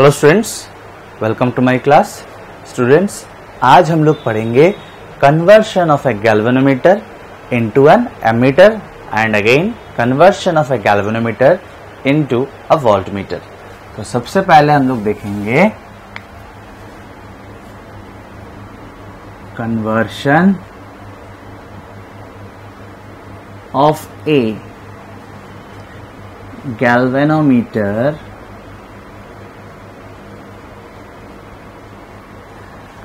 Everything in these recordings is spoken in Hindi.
Hello students welcome to my class students आज हम लोग पढ़ेंगे conversion of a galvanometer into an ammeter and again conversion of a galvanometer into a voltmeter तो सबसे पहले हम लोग देखेंगे conversion of a galvanometer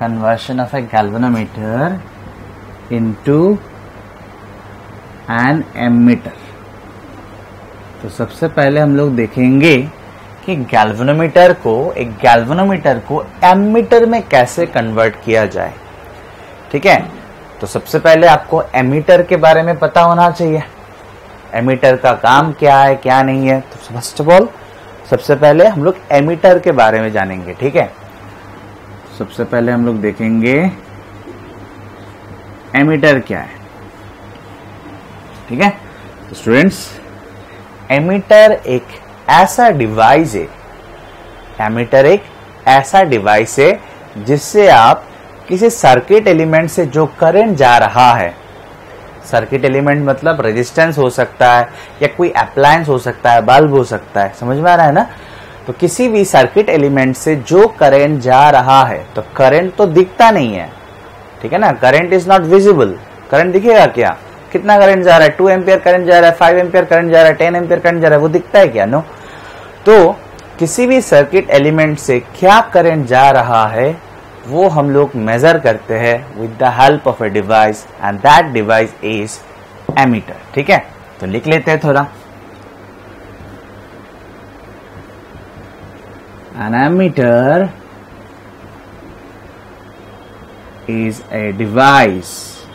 conversion of a galvanometer into an ammeter. तो सबसे पहले हम लोग देखेंगे कि गैल्वेनोमीटर को, एक गैल्वेनोमीटर को एमीटर में कैसे कन्वर्ट किया जाए। ठीक है? तो सबसे पहले आपको एमीटर के बारे में पता होना चाहिए। एमीटर का काम क्या है, क्या नहीं है? तो फ़र्स्ट ऑफ़ ऑल सबसे पहले हम लोग एमीटर के बारे में जानेंगे, ठीक है? सबसे पहले हम लोग देखेंगे एमीटर क्या है। ठीक है? तो स्टूडेंट्स एमीटर एक ऐसा डिवाइस है, एमीटर एक ऐसा डिवाइस है जिससे आप किसी सर्किट एलिमेंट से जो करंट जा रहा है सर्किट एलिमेंट मतलब रेजिस्टेंस हो सकता है या कोई अप्लायंस हो सकता है बल्ब हो सकता है, समझ में आ रहा है ना? तो किसी भी सर्किट एलिमेंट से जो करंट जा रहा है तो करंट तो दिखता नहीं है। ठीक है ना? Current is not visible current दिखेगा क्या? कितना करंट जा रहा है? टू एम्पियर करंट जा रहा है फाइव एम्पियर करंट जा रहा है टेन एम्पियर करंट जा रहा है, वो दिखता है क्या? नो तो किसी भी सर्किट एलिमेंट से क्या करंट जा रहा है, वो हम लोग मेजर करते हैं with the help of a device and that device is ammeter ठीक है? तो लिख लेते हैं थोड़ा। An ammeter is a device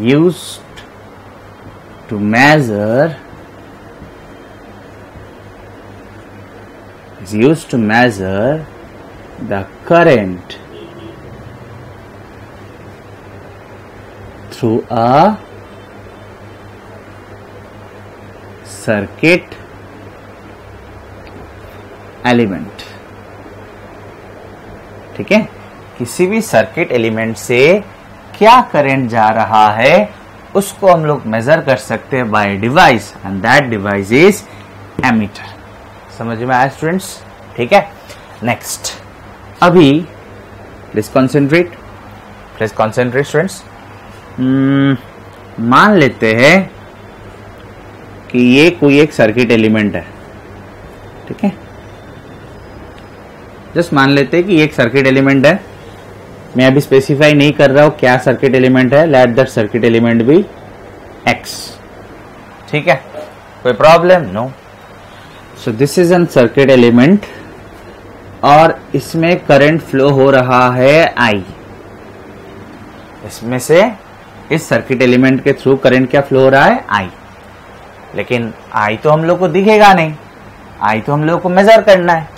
used to measure is used to measure the current through a circuit element. ठीक है? किसी भी सर्किट एलिमेंट से क्या करंट जा रहा है, उसको हम लोग मेजर कर सकते हैं by device and that device is ammeter समझ में आया स्टूडेंट्स ठीक है? नेक्स्ट अभी please concentrate please concentrate students मान लेते हैं कि ये कोई एक सर्किट एलिमेंट है। ठीक है? जस्ट मान लेते हैं कि एक सर्किट एलिमेंट है। मैं अभी स्पेसिफाई नहीं कर रहा हूँ क्या सर्किट एलिमेंट है। लेट दैट सर्किट एलिमेंट भी एक्स ठीक है? कोई problem no so this is an circuit element और इसमें करंट फ्लो हो रहा है आई इसमें से इस सर्किट एलिमेंट के थ्रू करंट क्या फ्लो हो रहा है? आई लेकिन आई तो हम लोग को दिखेगा नहीं। आई तो हम लोग को मेजर करना है।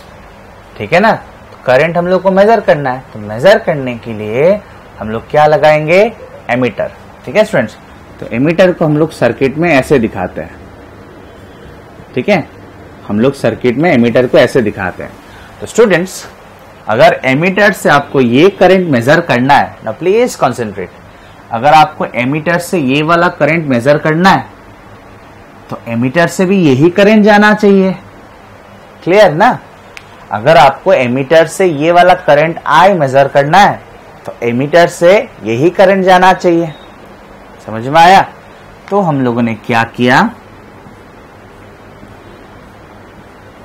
ठीक है ना? तो करंट हम लोग को मेजर करना है। तो मेजर करने के लिए हम लोग क्या लगाएँगे? एमीटर ठीक है स्टूडेंट्स तो एमीटर को हम लोग सर्किट में ऐसे दिखाते हैं। ठीक है? हम लोग सर्किट में एमीटर को ऐसे दिखाते हैं। तो स्टूडेंट्स अगर एमीटर से आपको ये करंट मेजर करना है ना प्लीज़ कॉन्सेंट्रेट अगर आपको एमीटर से ये वाला करंट मेजर करना है तो एमीटर से भी यही करंट जाना चाहिए। क्लियर ना? अगर आपको एमीटर से ये वाला करंट आई मेजर करना है तो एमीटर से यही करंट जाना चाहिए। समझ में आया? तो हम लोगों ने क्या किया?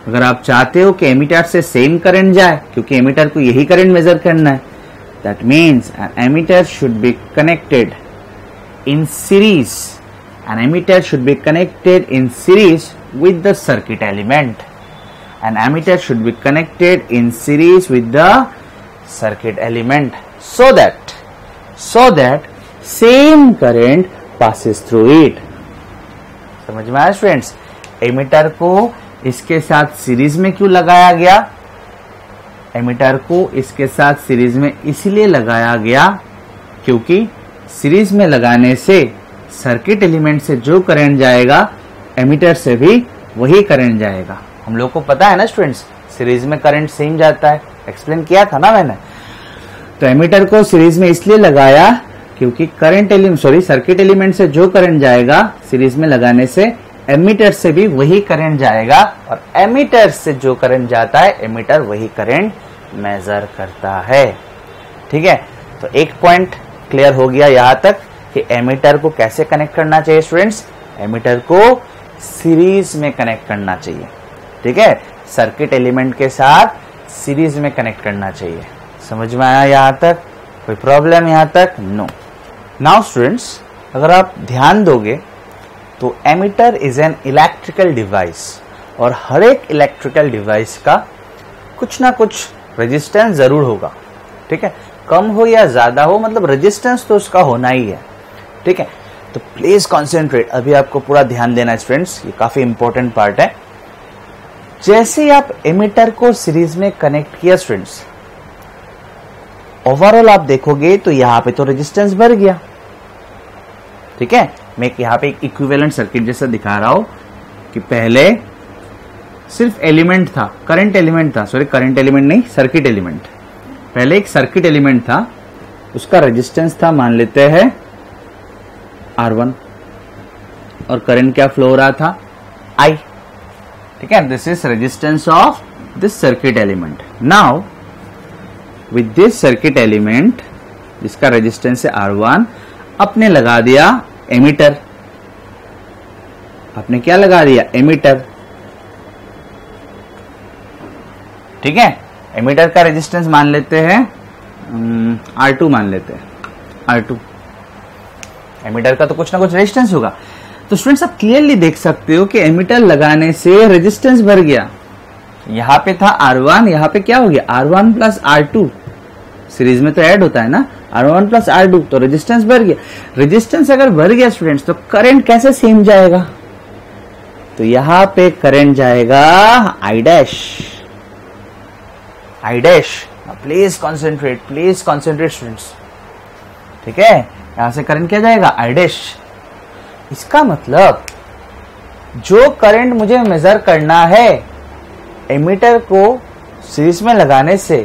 अगर आप चाहते हो कि एमीटर से सेम करंट जाए, क्योंकि एमीटर को यही करंट मेजर करना है that means an ammeter should be connected in series an ammeter should be connected in series with the circuit element an ammeter should be connected in series with the circuit element so that so that same current passes through it. समझ में आया स्टूडेंट्स एमीटर को इसके साथ सीरीज़ में क्यों लगाया गया? एमीटर को इसके साथ सीरीज़ में इसलिए लगाया गया क्योंकि सीरीज़ में लगाने से सर्किट एलिमेंट से जो करंट जाएगा एमीटर से भी वही करंट जाएगा। हम लोग को पता है ना स्टूडेंट्स सीरीज़ में करंट सेम जाता है। एक्सप्लेन किया था ना मैंने। तो एमीटर को सीरीज़ में इसलिए लगाया क्योंकि current element sorry circuit element से जो करंट जाएगा सीरीज़ में लगाने से एमीटर से भी वही करंट जाएगा और एमीटर से जो करंट जाता है एमीटर वही करंट मेजर करता है। ठीक है? तो एक पॉइंट क्लियर हो गया यहाँ तक कि एमीटर को कैसे कनेक्ट करना चाहिए स्टूडेंट्स एमीटर को सीरीज़ में कनेक्ट करना चाहिए। ठीक है? सर्किट एलिमेंट के साथ सीरीज़ में कनेक्ट करना चाहिए। समझ में आया यहाँ तक? कोई प्रॉब्लम यहाँ तक? नो नाउ स्टूडेंट्स अगर आप ध्यान दोगे तो ammeter is an electrical device और हर एक इलेक्ट्रिकल डिवाइस का कुछ ना कुछ रेजिस्टेंस ज़रूर होगा। ठीक है? कम हो या ज़्यादा हो मतलब रेजिस्टेंस तो उसका होना ही है। ठीक है? तो प्लीज़ कॉन्सेंट्रेट अभी आपको पूरा ध्यान देना है फ्रेंड्स ये काफ़ी इंपॉर्टेंट पार्ट है। जैसे आप एमिटर को सीरीज़ में कनेक्ट किया स्टूडेंट्स ओवरऑल आप देखोगे तो यहाँ पे तो रेजिस्टेंस बढ़ गया। ठीक है? मैं यहाँ पे एक इक्विवेलेंट सर्किट जैसा दिखा रहा हूँ कि पहले सिर्फ़ एलिमेंट था करंट एलिमेंट था सॉरी करंट एलिमेंट नहीं सर्किट एलिमेंट पहले एक सर्किट एलिमेंट था, उसका रेजिस्टेंस था, मान लेते हैं आर वन और करंट क्या फ्लो रहा था? I ठीक है this is resistance of this circuit element now with this circuit element जिसका रेजिस्टेंस है R1 अपने लगा दिया एमीटर आपने क्या लगा दिया? एमीटर ठीक है? एमीटर का रेजिस्टेंस मान लेते हैं। आर टू मान लेते हैं। आर टू एमीटर का तो कुछ ना कुछ रेजिस्टेंस होगा। तो स्टूडेंट्स आप क्लियरली देख सकते हो कि एमीटर लगाने से रेजिस्टेंस भर गया। यहाँ पे था R1 यहाँ पे क्या हो गया? R1 प्लस आर सीरीज़ में तो ऐड होता है ना? आर वन प्लस आर तो रेजिस्टेंस भर गया। रेजिस्टेंस अगर भर गया स्टूडेंट्स तो करंट कैसे सेम जाएगा? तो यहाँ पे करंट जाएगा I dash I dash please concentrate please concentrate students ठीक है? यहाँ से करंट क्या जाएगा? आई डैश इसका मतलब जो करंट मुझे मेजर करना है एमीटर को सीरीज़ में लगाने से,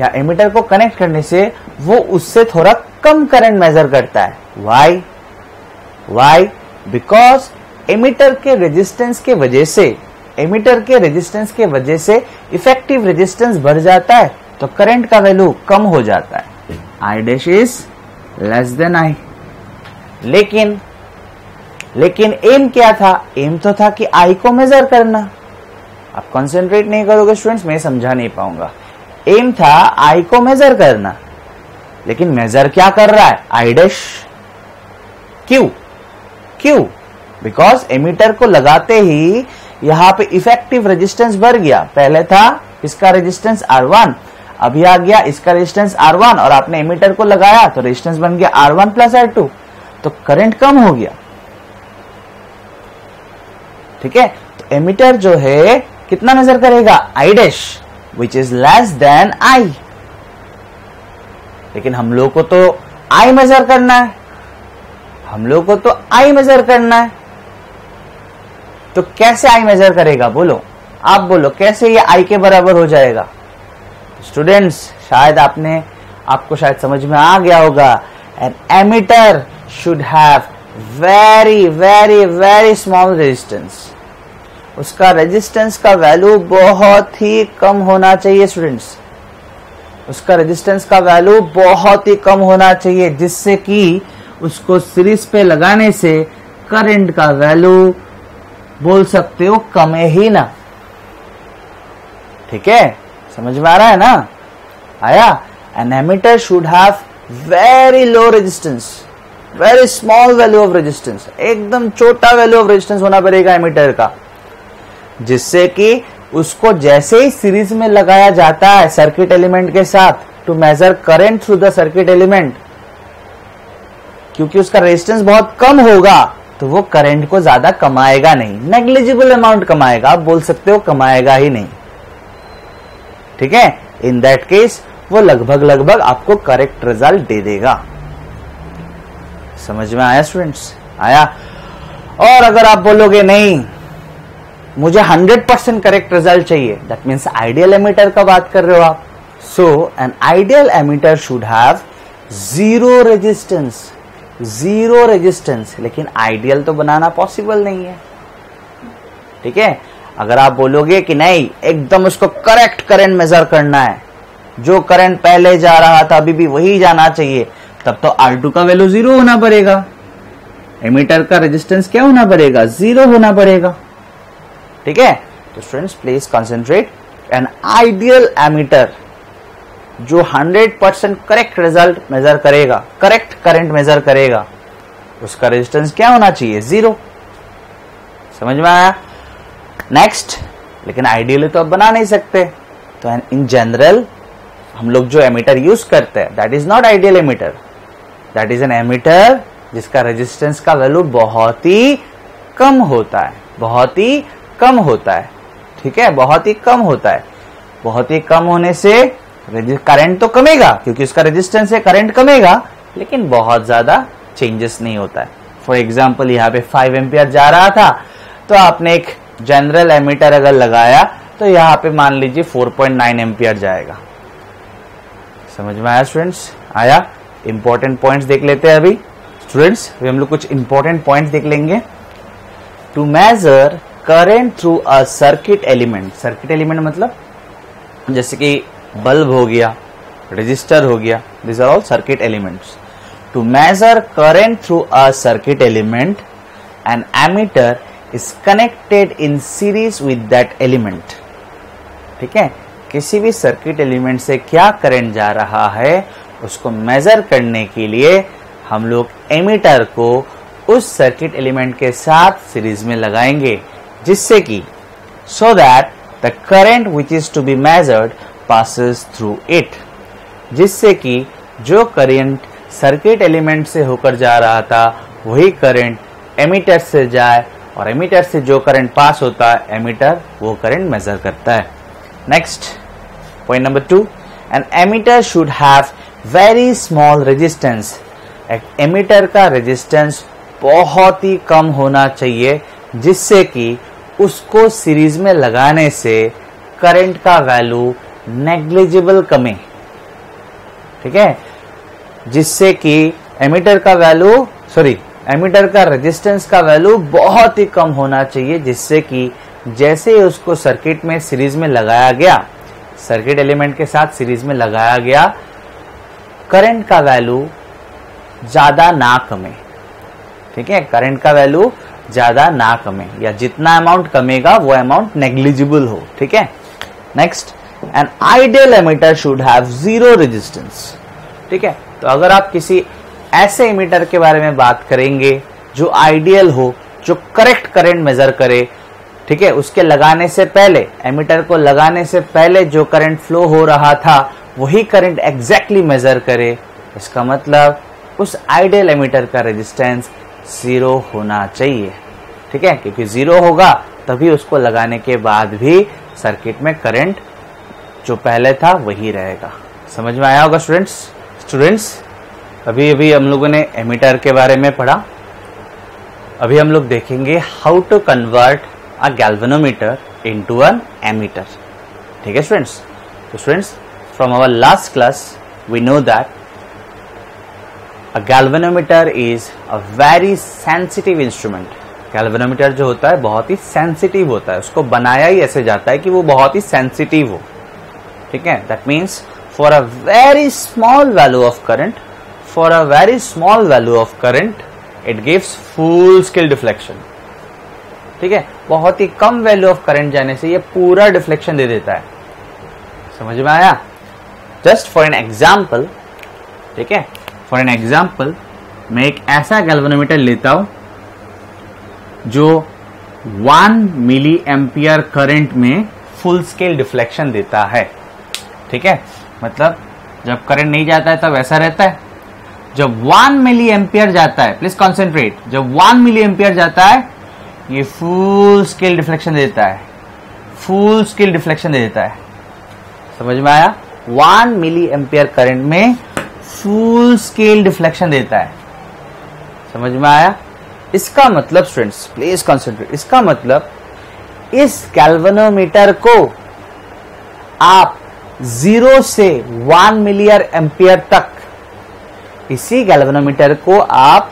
या एमीटर को कनेक्ट करने से, वो उससे थोड़ा कम करंट मेजर करता है। वाई वाई बिकॉज़ एमीटर के रेजिस्टेंस के वजह से एमीटर के रेजिस्टेंस के वजह से इफ़ेक्टिव रेजिस्टेंस बढ़ जाता है तो करंट का वैल्यू कम हो जाता है। I dash is less than I लेकिन लेकिन एम क्या था? एम तो था कि आई को मेजर करना। आप कंसेंट्रेट नहीं करोगे स्टूडेंट्स मैं समझा नहीं पाऊँगा। एम था आई को मेजर करना। लेकिन मेजर क्या कर रहा है? आई डैश क्यू क्यू बिकॉज़ एमीटर को लगाते ही यहाँ पे इफ़ेक्टिव रेजिस्टेंस बढ़ गया। पहले था, इसका रेजिस्टेंस R1 अभी आ गया, इसका रेजिस्टेंस R1 और आपने एमीटर को लगाया तो रेजिस्टेंस बन गया R1 प्लस आर टू तो करंट कम हो गया। ठीक है? तो एमीटर जो है, कितना मेजर करेगा? I dash which is less than I लेकिन हम लोग को तो आई मेजर करना है। हम लोग को तो आई मेजर करना है। तो कैसे आई मेजर करेगा? बोलो। आप बोलो, कैसे ये आई के बराबर हो जाएगा? स्टूडेंट्स शायद आपने, आपको शायद समझ में आ गया होगा an ammeter should have very very very small resistance उसका रेजिस्टेंस का वैल्यू बहुत ही कम होना चाहिए स्टूडेंट्स उसका रेजिस्टेंस का वैल्यू बहुत ही कम होना चाहिए, जिससे कि उसको सीरीज़ पे लगाने से करंट का वैल्यू बोल सकते हो कम ही ना। ठीक है? समझ में आ रहा है ना? आया? An ammeter should have very low resistance very small value of resistance एकदम छोटा वैल्यू ऑफ़ रेजिस्टेंस होना पड़ेगा एमीटर का। जिससे कि उसको जैसे ही सीरीज़ में लगाया जाता है सर्किट एलिमेंट के साथ to measure current through the circuit element क्योंकि उसका रेजिस्टेंस बहुत कम होगा तो वो करंट को ज़्यादा कमाएगा नहीं। नेग्लिजिबल अमाउंट कमाएगा, आप बोल सकते हो कमाएगा ही नहीं। ठीक है? इन दैट केस वो लगभग लगभग आपको करेक्ट रिज़ल्ट दे देगा। समझ में आया स्टूडेंट्स आया? और अगर आप बोलोगे नहीं मुझे 100 परसेंट करेक्ट रिज़ल्ट चाहिए। दैट मीन्स आइडियल एमीटर का बात कर रहे हो आप। So an ideal ammeter should have zero resistance zero resistance लेकिन आइडियल तो बनाना पॉसिबल नहीं है। ठीक है? अगर आप बोलोगे कि नहीं, एकदम उसको करेक्ट करंट मेजर करना है। जो करंट पहले जा रहा था, अभी भी वही जाना चाहिए। तब तो R2 का वैल्यू ज़ीरो होना पड़ेगा। एमीटर का रेजिस्टेंस क्या होना पड़ेगा? ज़ीरो होना पड़ेगा। ठीक है? तो students please concentrate an ideal ammeter जो 100 परसेंट करेक्ट रिज़ल्ट मेजर करेगा करेक्ट करंट मेजर करेगा, उसका रेजिस्टेंस क्या होना चाहिए? ज़ीरो समझ में आया? नेक्स्ट लेकिन आइडियली तो आप बना नहीं सकते। तो इन जनरल हम लोग जो एमीटर यूज़ करते हैं that is not ideal ammeter that is an ammeter जिसका रेजिस्टेंस का वैल्यू बहुत ही कम होता है, बहुत ही कम होता है। ठीक है? बहुत ही कम होता है। बहुत ही कम होने से करंट तो कमेगा, क्योंकि उसका रेजिस्टेंस है करंट कमेगा, लेकिन बहुत ज़्यादा चेंजेस नहीं होता है। फॉर एग्ज़ाम्पल यहाँ पे फाइव एम्पियर जा रहा था तो आपने एक जनरल एमीटर अगर लगाया तो यहाँ पे मान लीजिए 4.9 पॉइंट एम्पियर जाएगा। समझ में आया स्टूडेंट्स आया? इंपॉर्टेंट पॉइंट्स देख लेते हैं अभी। स्टूडेंट्स हम लोग कुछ इंपॉर्टेंट पॉइंट्स देख लेंगे। To measure current through a circuit element circuit element मतलब? जैसे कि बल्ब हो गया रजिस्टर हो गया this are all circuit elements to measure current through a circuit element an ammeter is connected in series with that element ठीक है? किसी भी सर्किट एलिमेंट से क्या करंट जा रहा है, उसको मेजर करने के लिए हम लोग एमीटर को उस सर्किट एलिमेंट के साथ सीरीज़ में लगाएँगे। जिससे कि so that the current which is to be measured passes through it जिससे कि, जो करेंट सर्किट एलिमेंट से होकर जा रहा था, वही करंट एमीटर से जाए, और एमीटर से जो करंट पास होता है एमिटर वो करंट मेजर करता है. Next point number two an ammeter should have very small resistance एक एमीटर का रेजिस्टेंस बहुत ही कम होना चाहिए, जिससे कि उसको सीरीज़ में लगाने से करंट का वैल्यू नेग्लिजिबल कमे। ठीक है? जिससे कि एमीटर का वैल्यू सॉरी एमीटर का रेजिस्टेंस का वैल्यू बहुत ही कम होना चाहिए, जिससे कि जैसे उसको सर्किट में सीरीज़ में लगाया गया सर्किट एलिमेंट के साथ सीरीज़ में लगाया गया करंट का वैल्यू ज़्यादा ना कमे। ठीक है? करंट का वैल्यू ज़्यादा ना कमे या जितना अमाउंट कमेगा, वो अमाउंट नेग्लिजिबल हो, ठीक है? Next an ideal ammeter should have zero resistance ठीक है? तो अगर आप किसी ऐसे एमीटर के बारे में बात करेंगे, जो आइडियल हो, जो करेक्ट करंट मेजर करे, ठीक है? उसके लगाने से पहले एमीटर को लगाने से पहले जो करंट फ्लो हो रहा था, वही करंट एग्जैक्टली मेजर करे। इसका मतलब उस आइडियल एमीटर का रेजिस्टेंस ज़ीरो होना चाहिए। ठीक है? क्योंकि ज़ीरो होगा, तभी उसको लगाने के बाद भी सर्किट में करंट जो पहले था, वही रहेगा। समझ में आया होगा स्टूडेंट्स स्टूडेंट्स अभी अभी हम लोगों ने एमीटर के बारे में पढ़ा। अभी हम लोग देखेंगे how to convert a galvanometer into an ammeter ठीक है स्टूडेंट्स तो students from our last class we know that a galvanometer is a very sensitive instrument galvanometer जो होता है, बहुत ही सेंसिटिव होता है। उसको बनाया ही ऐसे जाता है कि वो बहुत ही सेंसिटिव हो। ठीक है? That means for a very small value of current for a very small value of current it gives full scale deflection ठीक है? बहुत ही कम वैल्यू ऑफ़ करंट जाने से ये पूरा डिफ्लेक्शन दे देता है। समझ में आया? जस्ट फॉर एन एग्ज़ाम्पल ठीक है? फॉर एन एग्ज़ाम्पल मैं एक ऐसा गैल्वेनोमीटर लेता हूँ, जो वन मिली एम्पियर करंट में फुल स्केल डिफ्लेक्शन देता है। ठीक है? मतलब जब करंट नहीं जाता है, तब ऐसा रहता है। जब वन मिली एम्पियर जाता है प्लीज़ कॉन्सेंट्रेट जब वन मिली एम्पियर जाता है, ये फुल स्केल डिफ्लेक्शन देता है। फुल स्केल डिफ्लेक्शन दे देता है। समझ में आया? वन मिली एम्पियर करंट में फुल स्केल डिफ्लेक्शन देता है। समझ में आया? इसका मतलब स्टूडेंट्स प्लीज़ कॉन्सेंट्रेट इसका मतलब इस गैल्वेनोमीटर को आप ज़ीरो से वन मिलियर एम्पियर तक, इसी गैल्वेनोमीटर को आप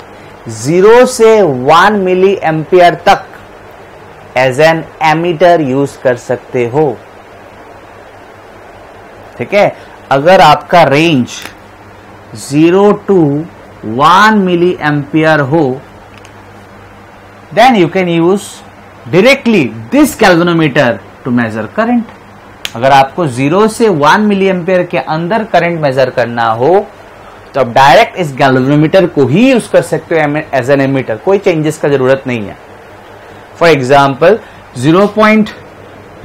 ज़ीरो से वन मिली एम्पियर तक एज एन एमीटर यूज़ कर सकते हो। ठीक है? अगर आपका range zero to one milli ampere हो then you can use directly this galvanometer to measure current अगर आपको ज़ीरो से वन मिली एम्पियर के अंदर करंट मेजर करना हो तो आप डायरेक्ट इस गैल्वेनोमीटर को ही यूज़ कर सकते हो एज एन एमीटर कोई चेंजेस का ज़रूरत नहीं है। फॉर एग्ज़ाम्पल ज़ीरो पॉइंट,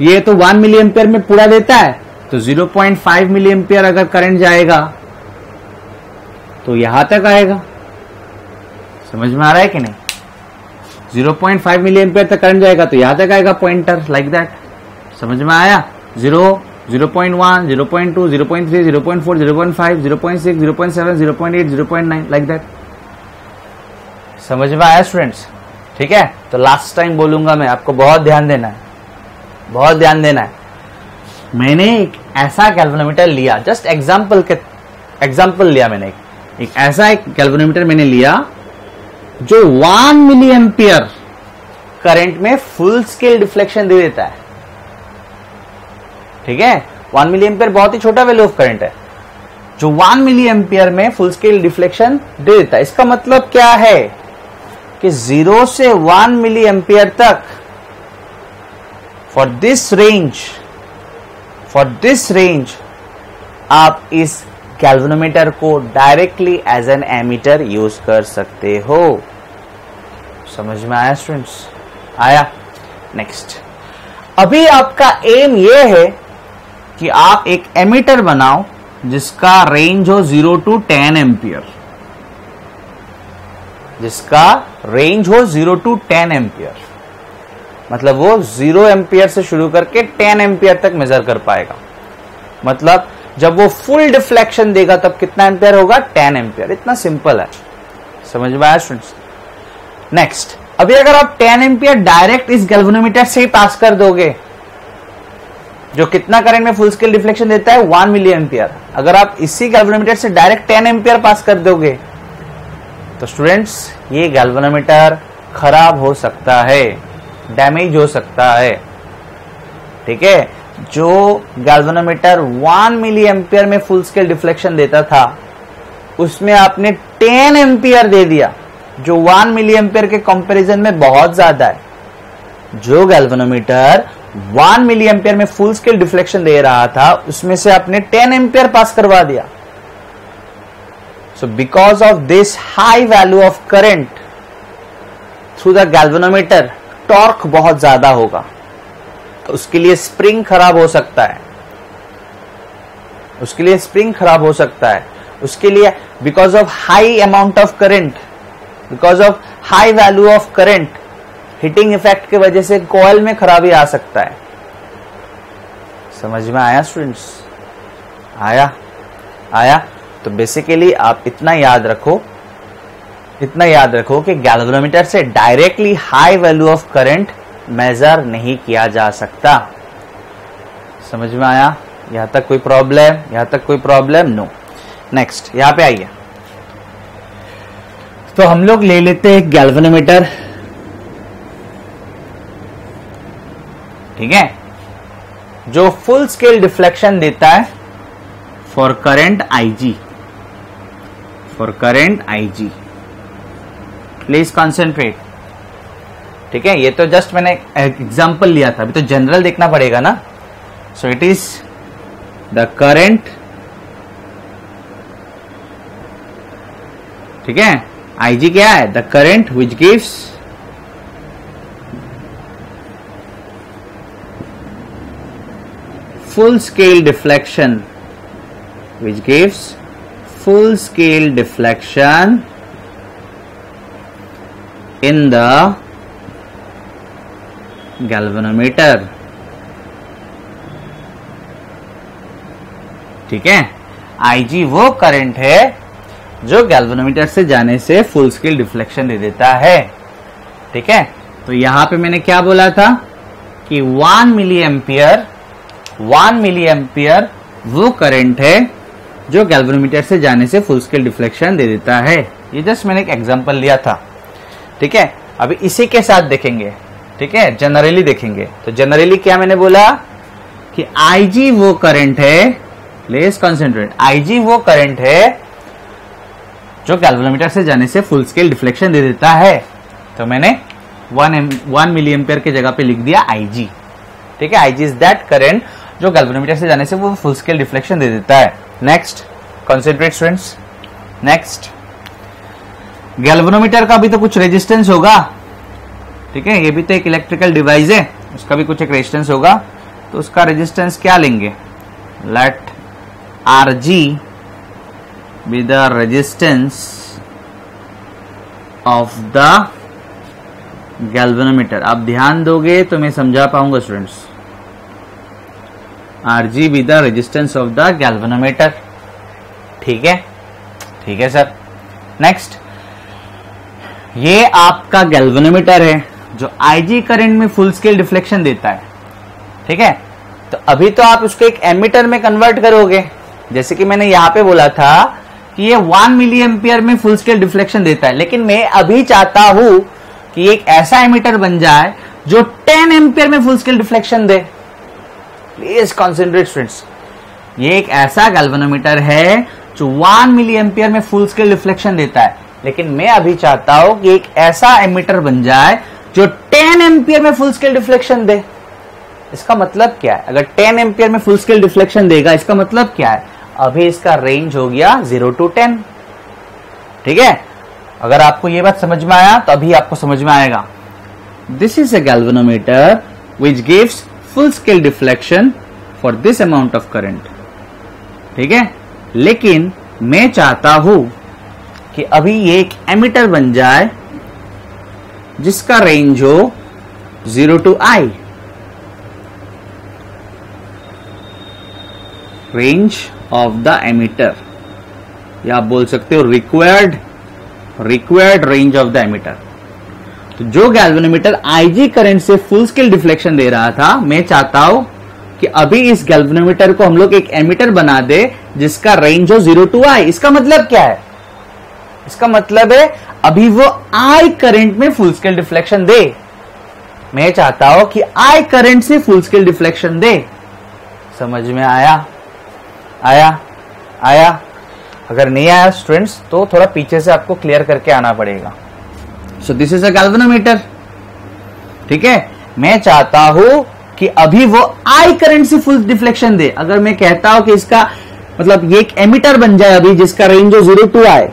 ये तो वन मिली एम्पियर में पूरा देता है तो 0.5 मिली एम्पियर अगर करंट जाएगा तो यहाँ तक आएगा समझ में आ रहा है कि नहीं 0.5 मिली एम्पियर तक करंट जाएगा तो यहाँ तक आएगा पॉइंटर लाइक दैट समझ में आया zero zero point one zero point two zero point three zero point four zero point five zero 0.1, 0.2, 0.3, 0.4, 0.5, 0.6, 0.7, 0.8, 0.9 like that समझ में आया स्टूडेंट्स ठीक है तो लास्ट टाइम बोलूँगा मैं आपको बहुत ध्यान देना है बहुत ध्यान देना है मैंने एक ऐसा कैलकुलोमीटर लिया जस्ट एग्ज़ाम्पल के एग्ज़ाम्पल लिया मैंने एक, एक ऐसा एक कैलकुलोमीटर मैंने लिया जो वन मिली एम्पियर करंट में फुल स्केल डिफ्लेक्शन दे देता है। ठीक है? वन मिली एम्पियर बहुत ही छोटा वैल्यू ऑफ़ करंट है। जो वन मिली एम्पियर में फुल स्केल डिफ्लेक्शन दे देता है। इसका मतलब क्या है? कि ज़ीरो से वन मिली एम्पियर तक for this range for this range आप इस गैल्वेनोमीटर को directly as an ammeter use कर सकते हो। समझ में आया स्टूडेंट्स आया। नेक्स्ट अभी आपका एम यह है कि आप एक एमीटर बनाओ, जिसका रेंज हो ज़ीरो टू टेन एम्पियर जिसका रेंज हो ज़ीरो टू टेन एम्पियर मतलब वो ज़ीरो एम्पियर से शुरू करके टेन एम्पियर तक मेजर कर पाएगा। मतलब जब वो फुल डिफ्लेक्शन देगा, तब कितना एम्पियर होगा? टेन एम्पियर इतना सिंपल है। समझ में आया स्टूडेंट्स नेक्स्ट अभी अगर आप टेन एम्पियर डायरेक्ट इस गैल्वेनोमीटर से ही पास कर दोगे, जो कितना करंट में फुल स्केल डिफ्लेक्शन देता है वन मिली एम्पियर अगर आप इसी गैल्वेनोमीटर से डायरेक्ट टेन एम्पियर पास कर दोगे तो स्टूडेंट्स ये गैल्वेनोमीटर खराब हो सकता है डैमेज हो सकता है। ठीक है? जो गैल्वेनोमीटर 1 मिली एम्पियर में फुल स्केल डिफ्लेक्शन देता था, उसमें आपने 10 एम्पियर दे दिया, जो 1 मिली एम्पियर के कंपैरिजन में बहुत ज़्यादा है। जो गैल्वेनोमीटर 1 मिली एम्पियर में फुल स्केल डिफ्लेक्शन दे रहा था, उसमें से आपने 10 एम्पियर पास करवा दिया। So because of this high value of current through the galvanometer torque बहुत ज़्यादा होगा। उसके लिए स्प्रिंग खराब हो सकता है। उसके लिए स्प्रिंग खराब हो सकता है। उसके लिए because of high amount of current because of high value of current heating effect की वजह से कॉयल में खराबी आ सकता है। समझ में आया स्टूडेंट्स आया? आया? तो बेसिकली आप इतना याद रखो, इतना याद रखो कि गैल्वेनोमीटर से directly high value of current measure नहीं किया जा सकता। समझ में आया? यहाँ तक कोई प्रॉब्लम यहाँ तक कोई प्रॉब्लम नो नेक्स्ट यहाँ पे आइए। तो हम लोग ले लेते हैं गैल्वेनोमीटर ठीक है? जो फुल स्केल डिफ्लेक्शन देता है for current IG for current IG please concentrate ठीक है? ये तो जस्ट मैंने एग्ज़ाम्पल लिया था। अभी तो जनरल देखना पड़ेगा ना? So it is the current ठीक है? आईजी क्या है? The current which gives full scale deflection, which gives full scale deflection in the galvanometer. ठीक है? आईजी वो करंट है जो गैल्वेनोमीटर से जाने से फुल स्केल डिफ्लेक्शन दे देता है। ठीक है? तो यहाँ पे मैंने क्या बोला था कि one milli ampere one milli ampere वो करंट है जो गैल्वेनोमीटर से जाने से फुल स्केल डिफ्लेक्शन दे देता है। ये जस्ट मैंने एक एग्जांपल लिया था। ठीक है? अभी इसी के साथ देखेंगे। ठीक है? जनरली देखेंगे। तो जनरली क्या मैंने बोला? कि आईजी वो करंट है लेस कॉन्सेंट्रेट आईजी वो करंट है, जो कैलकुलोमीटर से जाने से फुल स्केल डिफ्लेक्शन दे देता है। तो मैंने one M one milli ampere की जगह पे लिख दिया आईजी ठीक है? आईजी इज़ दैट करंट जो कैलकुलोमीटर से जाने से वो फुल स्केल डिफ्लेक्शन दे देता है। Next concentrate students next galvanometer का भी तो कुछ रेजिस्टेंस होगा। ठीक है? ये भी तो एक इलेक्ट्रिकल डिवाइस है। उसका भी कुछ एक रेजिस्टेंस होगा। तो उसका रेजिस्टेंस क्या लेंगे? Let R G be the resistance of the galvanometer आप ध्यान दोगे तो मैं समझा पाऊँगा students R G be the resistance of the galvanometer ठीक है? ठीक है सर नेक्स्ट ये आपका गैल्वेनोमीटर है। जो आईजी करंट में फुल स्केल डिफ्लेक्शन देता है। ठीक है? तो अभी तो आप उसको एक एमीटर में कन्वर्ट करोगे। जैसे कि मैंने यहाँ पे बोला था कि ये वन मिली एम्पियर में फुल स्केल डिफ्लेक्शन देता है। लेकिन मैं अभी चाहता हूँ कि एक ऐसा एमीटर बन जाए जो 10 एम्पियर में फुल स्केल डिफ्लेक्शन दे। प्लीज़ कॉन्सेंट्रेट स्टूडेंट्स ये एक ऐसा गैल्वेनोमीटर है जो वन मिली एम्पियर में फुल स्केल डिफ्लेक्शन देता है। लेकिन मैं अभी चाहता हूँ कि एक ऐसा एमीटर बन जाए जो 10 एम्पियर में फुल स्केल डिफ्लेक्शन दे। इसका मतलब क्या है? अगर 10 एम्पियर में फुल स्केल डिफ्लेक्शन देगा, इसका मतलब क्या है? अभी इसका रेंज हो गया ज़ीरो टू टेन ठीक है? अगर आपको यह बात समझ में आया तो अभी आपको समझ में आएगा। This is a galvanometer which gives full scale deflection for this amount of current ठीक है? लेकिन मैं चाहता हूँ कि अभी ये एक एमिटर बन जाए जिसका रेंज हो zero to I range of the ammeter या आप बोल सकते हो required required range of the ammeter तो जो गैल्वेनोमीटर आईजी करंट से फुल स्केल डिफ्लेक्शन दे रहा था, मैं चाहता हूँ कि अभी इस गैल्वेनोमीटर को हम लोग एक एमिटर बना दे जिसका रेंज हो ज़ीरो टू आई इसका मतलब क्या है? इसका मतलब है अभी वो आई करंट में फुल स्केल डिफ्लेक्शन दे। मैं चाहता हूँ कि आई करंट से फुल स्केल डिफ्लेक्शन दे। समझ में आया? आया? आया? अगर नहीं आया स्टूडेंट्स तो थोड़ा पीछे से आपको क्लियर करके आना पड़ेगा। So this is a galvanometer ठीक है? मैं चाहता हूँ कि अभी वो आई करंट से फुल डिफ्लेक्शन दे। अगर मैं कहता हूँ कि इसका मतलब ये एक एमिटर बन जाए अभी, जिसका रेंज हो ज़ीरो टू आए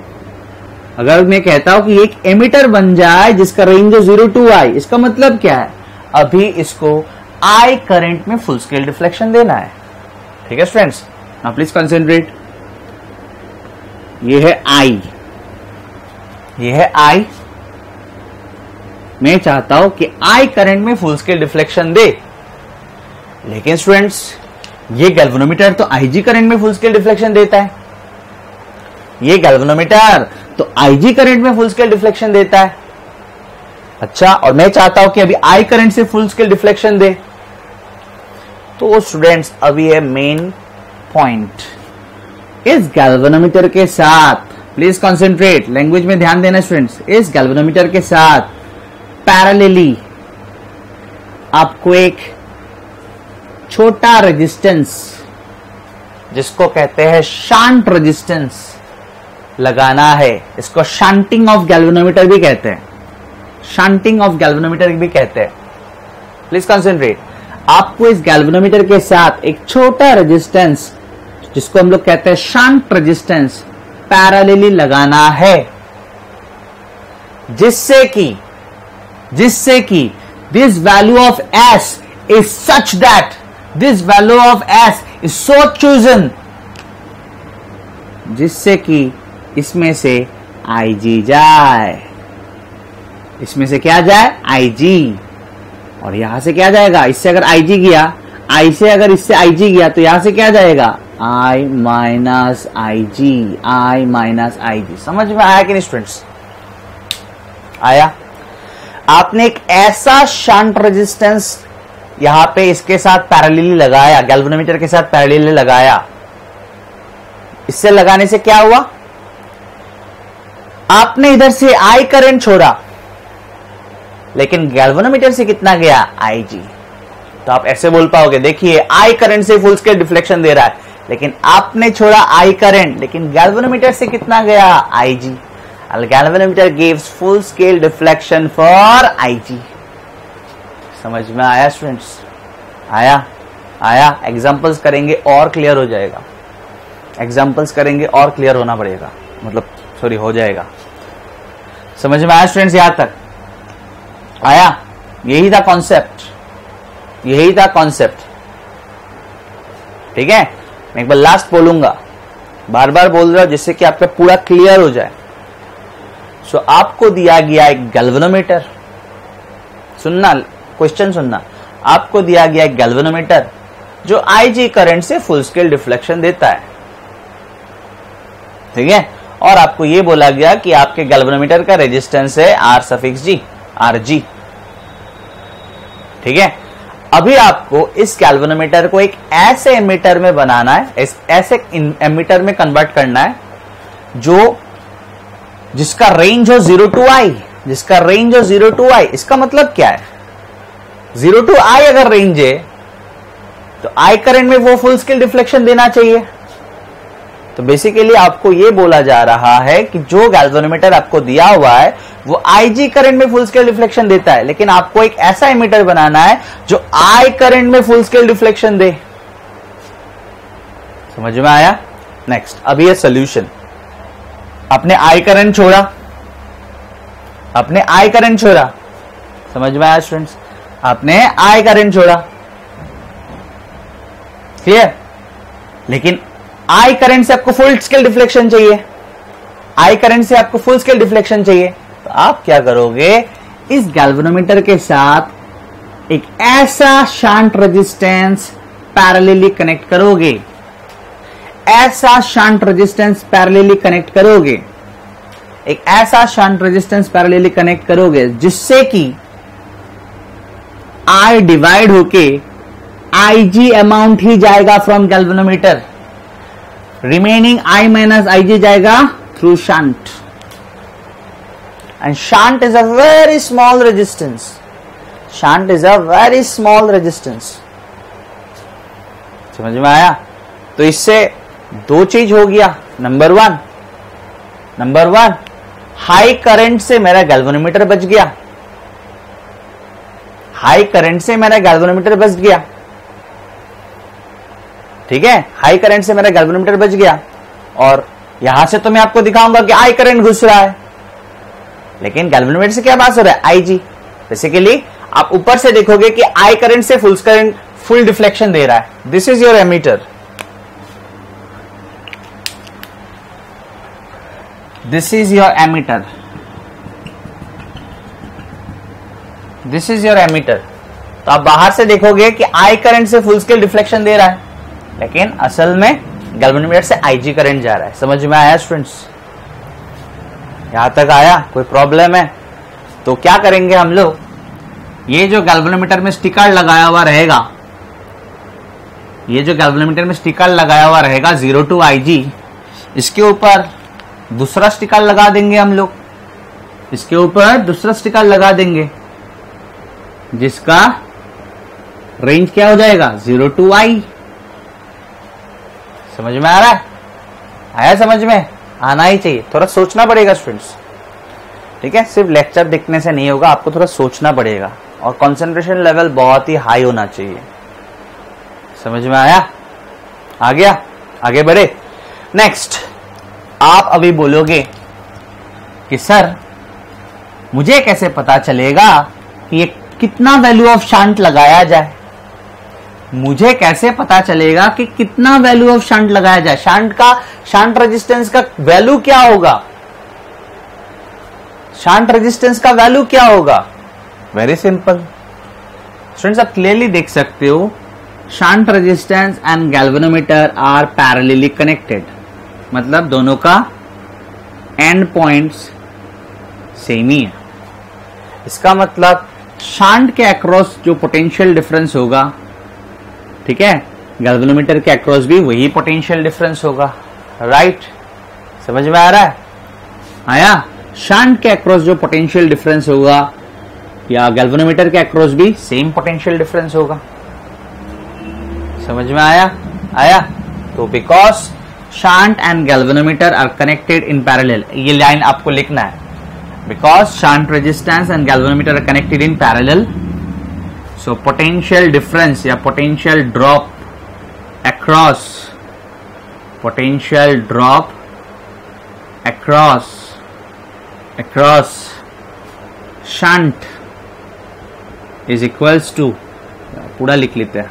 अगर मैं कहता हूँ कि एक एमिटर बन जाए, जिसका रेंज है ज़ीरो टू आई इसका मतलब क्या है? अभी इसको आई करंट में फुल स्केल डिफ्लेक्शन देना है। ठीक है स्टूडेंट्स नाउ प्लीज़ कंसेंट्रेट ये है आई ये है आई मैं चाहता हूँ कि आई करंट में फुल स्केल डिफ्लेक्शन दे। लेकिन स्टूडेंट्स ये गैल्वेनोमीटर तो आईजी करंट में फुल स्केल डिफ्लेक्शन देता है। ये गैल्वेनोमीटर तो आईजी करंट में फुल स्केल डिफ्लेक्शन देता है। अच्छा और मैं चाहता हूँ कि अभी आई करंट से फुल स्केल डिफ्लेक्शन दे। तो स्टूडेंट्स अभी है मेन पॉइंट इस गैल्वेनोमीटर के साथ प्लीज़ कॉन्सेंट्रेट लैंग्वेज में ध्यान देना स्टूडेंट्स इस गैल्वेनोमीटर के साथ पैरेलली आपको एक छोटा रेजिस्टेंस जिसको कहते हैं शांत रेजिस्टेंस लगाना है। इसको शांटिंग ऑफ़ गैल्वेनोमीटर भी कहते हैं। शांटिंग ऑफ़ गैल्वेनोमीटर भी कहते हैं। प्लीज़ कंसेंट्रेट आपको इस गैल्वेनोमीटर के साथ एक छोटा रेजिस्टेंस जिसको हम लोग कहते हैं शांट रेजिस्टेंस पैरेलली लगाना है। जिससे कि जिससे कि this value of S is such that this value of S is so chosen जिससे कि इसमें से आईजी जाए। इसमें से क्या जाए? आईजी और यहाँ से क्या जाएगा? इससे अगर आईजी गया आई से अगर इससे आईजी गया तो यहाँ से क्या जाएगा? आई minus I ji I minus I G समझ में आया कि नहीं स्टूडेंट्स आया? आपने एक ऐसा शंट रेजिस्टेंस यहाँ पे इसके साथ पैरेलली लगाया गैल्वेनोमीटर के साथ पैरेलली लगाया। इससे लगाने से क्या हुआ? आपने इधर से आई करंट छोड़ा। लेकिन गैल्वेनोमीटर से कितना गया? आई जी तो आप ऐसे बोल पाओगे, देखिए आई करंट से फुल स्केल डिफ्लेक्शन दे रहा है। लेकिन आपने छोड़ा आई करंट लेकिन गैल्वेनोमीटर से कितना गया? I G galvanometer gives full scale deflection for I G समझ में आया स्टूडेंट्स आया? आया? एग्जाम्पल्स करेंगे और क्लियर हो जाएगा। एग्जाम्पल्स करेंगे और क्लियर होना पड़ेगा। मतलब सॉरी हो जाएगा। समझ में आया स्टूडेंट्स यहाँ तक? आया? यही था कॉन्सेप्ट यही था कॉन्सेप्ट ठीक है? मैं एक बार लास्ट बोलूँगा। बार बार बोल रहा हूँ जिससे कि आपका पूरा क्लियर हो जाए। सो so, आपको दिया गया एक गैल्वेनोमीटर सुनना क्वेश्चन सुनना। आपको दिया गया एक गैल्वेनोमीटर जो आईजी करंट से फुल स्केल डिफ्लेक्शन देता है। ठीक है? और आपको यह बोला गया कि आपके गैल्वेनोमीटर का रेजिस्टेंस है R suffix G R G ठीक है? अभी आपको इस गैल्वेनोमीटर को एक ऐसे एमीटर में बनाना है ऐसे एमीटर में कन्वर्ट करना है, जो जिसका रेंज हो ज़ीरो टू आई जिसका रेंज हो ज़ीरो टू आई इसका मतलब क्या है? ज़ीरो टू आई अगर रेंज है तो आई करंट में वो फुल स्केल डिफ्लेक्शन देना चाहिए। तो बेसिकली आपको ये बोला जा रहा है कि जो गैल्वेनोमीटर आपको दिया हुआ है, वो आईजी करंट में फुल स्केल रिफ्लेक्शन देता है। लेकिन आपको एक ऐसा इमीटर बनाना है जो आई करंट में फुल स्केल रिफ्लेक्शन दे। समझ में आया? नेक्स्ट अब ये सोल्यूशन अपने आई करंट छोड़ा। अपने आई करंट छोड़ा। समझ में आया स्टूडेंट्स आपने आई करंट छोड़ा। क्लियर लेकिन आई करंट से आपको फुल स्केल डिफ्लेक्शन चाहिए। आई करंट से आपको फुल स्केल डिफ्लेक्शन चाहिए। तो आप क्या करोगे? इस गैल्वेनोमीटर के साथ एक ऐसा शांत रेजिस्टेंस पैरेलली कनेक्ट करोगे। ऐसा शांत रेजिस्टेंस पैरेलली कनेक्ट करोगे। एक ऐसा शांत रेजिस्टेंस पैरेलली कनेक्ट करोगे, जिससे कि आई डिवाइड होके आई जी अमाउंट ही जाएगा from galvanometer remaining I minus I जाएगा through shunt and shunt is a very small resistance shunt is a very small resistance समझ में आया? तो इससे दो चीज़ हो गया. Number one number one high current से मेरा गैल्वेनोमीटर बच गया. हाई करंट से मेरा गैल्वेनोमीटर बच गया. ठीक है? हाई करंट से मेरा गैल्वेनोमीटर बच गया। और यहाँ से तो मैं आपको दिखाऊँगा कि आई करंट घुस रहा है। लेकिन गैल्वेनोमीटर से क्या बात हो रहा है? आई जी बेसिकली आप ऊपर से देखोगे कि आई करंट से फुल करंट फुल डिफ्लेक्शन दे रहा है। This is your ammeter this is your ammeter this is your ammeter तो आप बाहर से देखोगे कि आई करंट से फुल स्केल डिफ्लेक्शन दे रहा है। लेकिन असल में गैल्वेनोमीटर से आईजी करंट जा रहा है। समझ में आया स्टूडेंट्स यहाँ तक आया, कोई प्रॉब्लम है? तो क्या करेंगे हम लोग? ये जो गैल्वेनोमीटर में स्टिकर लगाया हुआ रहेगा, ये जो गैल्वेनोमीटर में स्टिकर लगाया हुआ रहेगा ज़ीरो टू आईजी इसके ऊपर दूसरा स्टिकर लगा देंगे हम लोग। इसके ऊपर दूसरा स्टिकर लगा देंगे, जिसका रेंज क्या हो जाएगा? ज़ीरो टू आई समझ में आ रहा है? आया समझ में? आना ही चाहिए। थोड़ा सोचना पड़ेगा स्टूडेंट्स ठीक है? सिर्फ़ लेक्चर देखने से नहीं होगा, आपको थोड़ा सोचना पड़ेगा। और कंसंट्रेशन लेवल बहुत ही हाई होना चाहिए। समझ में आया? आ गया? आगे बढ़े। नेक्स्ट आप अभी बोलोगे कि, सर, मुझे कैसे पता चलेगा कि ये कितना वैल्यू ऑफ़ शांत लगाया जाए? मुझे कैसे पता चलेगा कि कितना वैल्यू ऑफ़ शंट लगाया जाए? शंट का शंट रेजिस्टेंस का वैल्यू क्या होगा? शंट रेजिस्टेंस का वैल्यू क्या होगा? वेरी सिंपल स्टूडेंट्स आप क्लियरली देख सकते हो shunt resistance and galvanometer are parallelly connected मतलब दोनों का एंड पॉइंट्स सेम ही है। इसका मतलब शांट के अक्रॉस जो पोटेंशियल डिफरेंस होगा ठीक है? गैल्वेनोमीटर के अक्रॉस भी वही पोटेंशियल डिफरेंस होगा। राइट समझ में आ रहा है? आया? शांट के अक्रॉस जो पोटेंशियल डिफरेंस होगा, या गैल्वेनोमीटर के अक्रॉस भी सेम पोटेंशियल डिफरेंस होगा। समझ में आया? आया? तो because shunt and galvanometer are connected in parallel ये लाइन आपको लिखना है। Because shunt resistance and galvanometer are connected in parallel so potential difference या potential drop across potential drop across across shunt is equals to पूरा लिख लेते हैं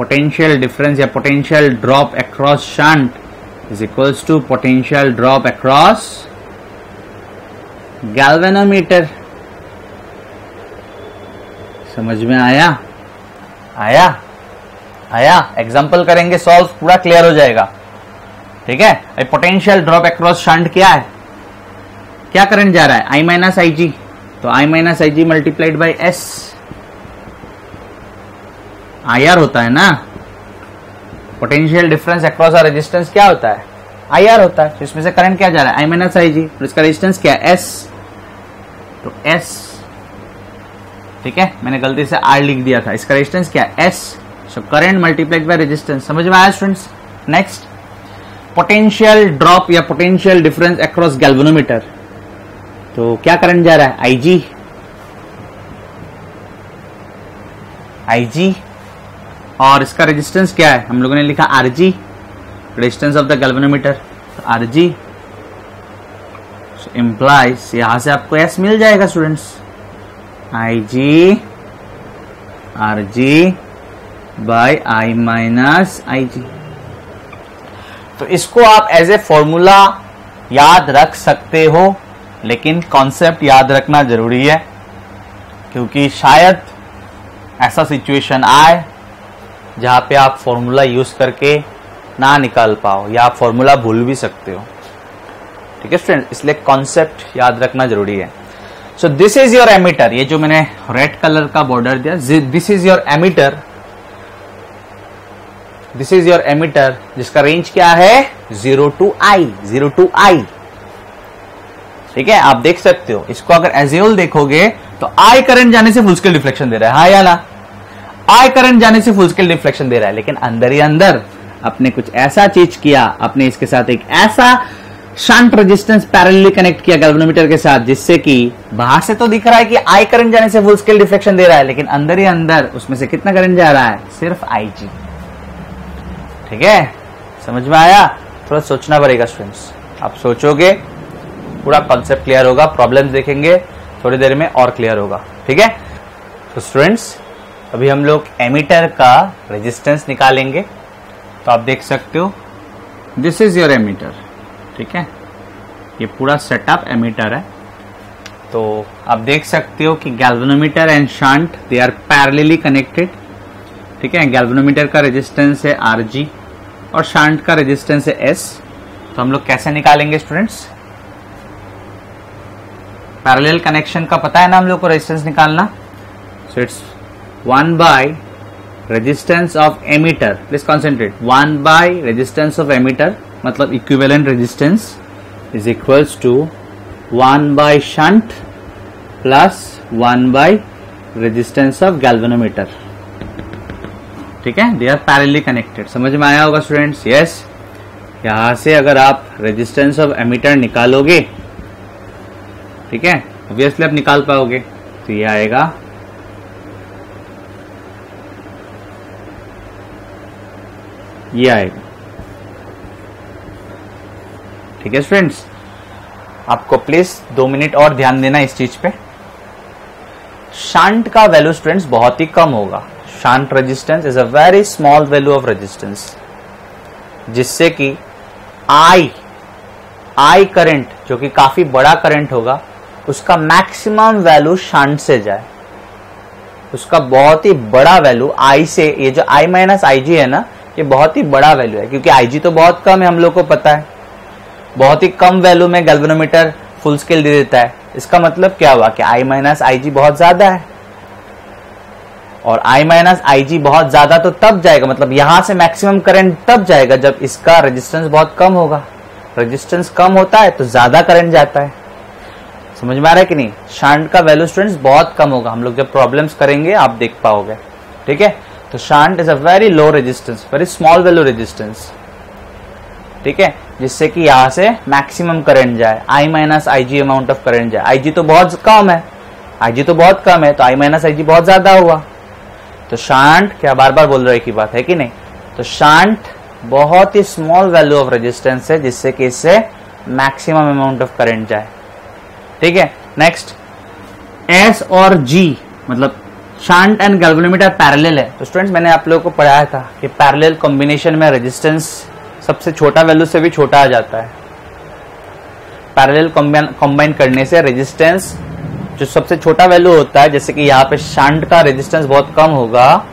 potential difference या potential drop across shunt is equals to potential drop across galvanometer समझ में आया? आया? आया? एग्ज़ाम्पल करेंगे सॉल्व पूरा क्लियर हो जाएगा। ठीक है? पोटेंशियल ड्रॉप अक्रॉस शंट क्या है? क्या करंट जा रहा है? आई माइनस आई जी तो I minus I G multiplied by S I R होता है ना? Potential difference across R resistance क्या होता है? आई आर होता है। तो इसमें से करंट क्या जा रहा है? आई माइनस आई जी तो इसका रेजिस्टेंस क्या है? एस तो एस ठीक है? मैंने गलती से आर लिख दिया था। इसका रेजिस्टेंस क्या है? S so current multiplied by resistance समझ में आया स्टूडेंट्स नेक्स्ट पोटेंशियल ड्रॉप या पोटेंशियल डिफरेंस अक्रॉस गैल्वेनोमीटर तो क्या करंट जा रहा है? आईजी आईजी और इसका रेजिस्टेंस क्या है? हम लोगों ने लिखा RG resistance of the galvanometer तो आरजी इम्प्लाइज यहाँ से आपको एस मिल जाएगा students I G R G by I minus I G तो इसको आप एज ए फॉर्मूला याद रख सकते हो, लेकिन कॉन्सेप्ट याद रखना ज़रूरी है, क्योंकि शायद ऐसा सिचुएशन आए जहाँ पे आप फॉर्मूला यूज़ करके ना निकाल पाओ, या आप फॉर्मूला भूल भी सकते हो। ठीक है स्टूडेंट इसलिए कॉन्सेप्ट याद रखना ज़रूरी है। So this is your ammeter ये जो मैंने रेड कलर का बॉर्डर दिया this is your ammeter this is your ammeter जिसका रेंज क्या है? Zero to I zero to I ठीक है? आप देख सकते हो। इसको अगर एजेल देखोगे तो आई करंट जाने से फुल स्केल डिफ्लेक्शन दे रहा है। हाँ या ना? आई करंट जाने से फुल स्केल डिफ्लेक्शन दे रहा है, लेकिन अंदर ही अंदर अपने कुछ ऐसा चीज़ किया अपने इसके साथ एक ऐसा शंट रेजिस्टेंस पैरेलली कनेक्ट किया गैल्वेनोमीटर के साथ, जिससे कि बाहर से तो दिख रहा है कि आई करंट जाने से फुल स्केल डिफ्लेक्शन दे रहा है, लेकिन अंदर ही अंदर उसमें से कितना करंट जा रहा है? सिर्फ़ आई जी ठीक है? समझ में आया? थोड़ा सोचना पड़ेगा स्टूडेंट्स आप सोचोगे, पूरा कॉन्सेप्ट क्लियर होगा प्रॉब्लम देखेंगे, थोड़ी देर में और क्लियर होगा। ठीक है? तो स्टूडेंट्स अभी हम लोग एमीटर का रेजिस्टेंस निकालेंगे। तो आप देख सकते हो दिस इज़ योर एमीटर ठीक है? ये पूरा सेटअप एमीटर है। तो आप देख सकते हो कि galvanometer and shunt they are parallelly connected ठीक है? गैल्वेनोमीटर का रेजिस्टेंस है आर जी और शांट का रेजिस्टेंस है एस तो हम लोग कैसे निकालेंगे स्टूडेंट्स पैरेलल कनेक्शन का पता है ना हम लोग को रेजिस्टेंस निकालना? So it's one by resistance of ammeter please concentrate one by resistance of ammeter मतलब equivalent resistance is equals to one by shunt plus one by resistance of galvanometer ठीक है? दे आर पैरेलली कनेक्टेड समझ में आया होगा स्टूडेंट्स यस यहाँ से अगर आप रेजिस्टेंस ऑफ़ एमीटर निकालोगे, ठीक है? ऑब्वियसली आप निकाल पाओगे। तो ये आएगा। ये आएगा। ठीक है स्टूडेंट्स आपको प्लीज़ दो मिनट और ध्यान देना इस चीज़ पे। शांट का वैल्यू स्टूडेंट्स बहुत ही कम होगा। Shunt resistance is a very small value of resistance जिससे कि आई आई करंट जो कि काफ़ी बड़ा करंट होगा, उसका मैक्सिमम वैल्यू शांट से जाए। उसका बहुत ही बड़ा वैल्यू आई से, ये जो आई माइनस आई जी है ना, ये बहुत ही बड़ा वैल्यू है, क्योंकि आई जी तो बहुत कम है, हम लोग को पता है। बहुत ही कम वैल्यू में गैल्वेनोमीटर फुल स्केल दे देता है। इसका मतलब क्या हुआ कि आई माइनस आई जी बहुत ज़्यादा है। और आई माइनस आई जी बहुत ज़्यादा तो तब जाएगा मतलब यहाँ से मैक्सिमम करंट तब जाएगा जब इसका रेजिस्टेंस बहुत कम होगा। रेजिस्टेंस कम होता है तो ज़्यादा करंट जाता है। समझ में आ रहा है कि नहीं? शांट का वैल्यू स्टूडेंट्स बहुत कम होगा। हम लोग जब प्रॉब्लम्स करेंगे, आप देख पाओगे। ठीक है? तो shunt is a very low resistance very small value resistance ठीक है? जिससे कि यहाँ से मैक्सिमम करंट जाए। I minus I G amount of current जाए। आई जी तो बहुत कम है। आई जी तो बहुत कम है तो आई माइनस आई जी बहुत ज़्यादा हुआ। तो शांट क्या बार बार बोल रहे की बात है कि नहीं? तो शांट बहुत ही स्मॉल वैल्यू ऑफ़ रेजिस्टेंस है, जिससे कि इससे मैक्सिमम अमाउंट ऑफ़ करंट जाए। ठीक है? नेक्स्ट एस और जी मतलब शांट एंड गैल्वेनोमीटर पैरेलल है। तो स्टूडेंट्स मैंने आप लोगों को पढ़ाया था कि पैरेलल कॉम्बिनेशन में रेजिस्टेंस सबसे छोटा वैल्यू से भी छोटा आ जाता है। पैरेलल कंबाइन करने से रेजिस्टेंस जो सबसे छोटा वैल्यू होता है, जैसे कि यहाँ पे शांट का रेजिस्टेंस बहुत कम होगा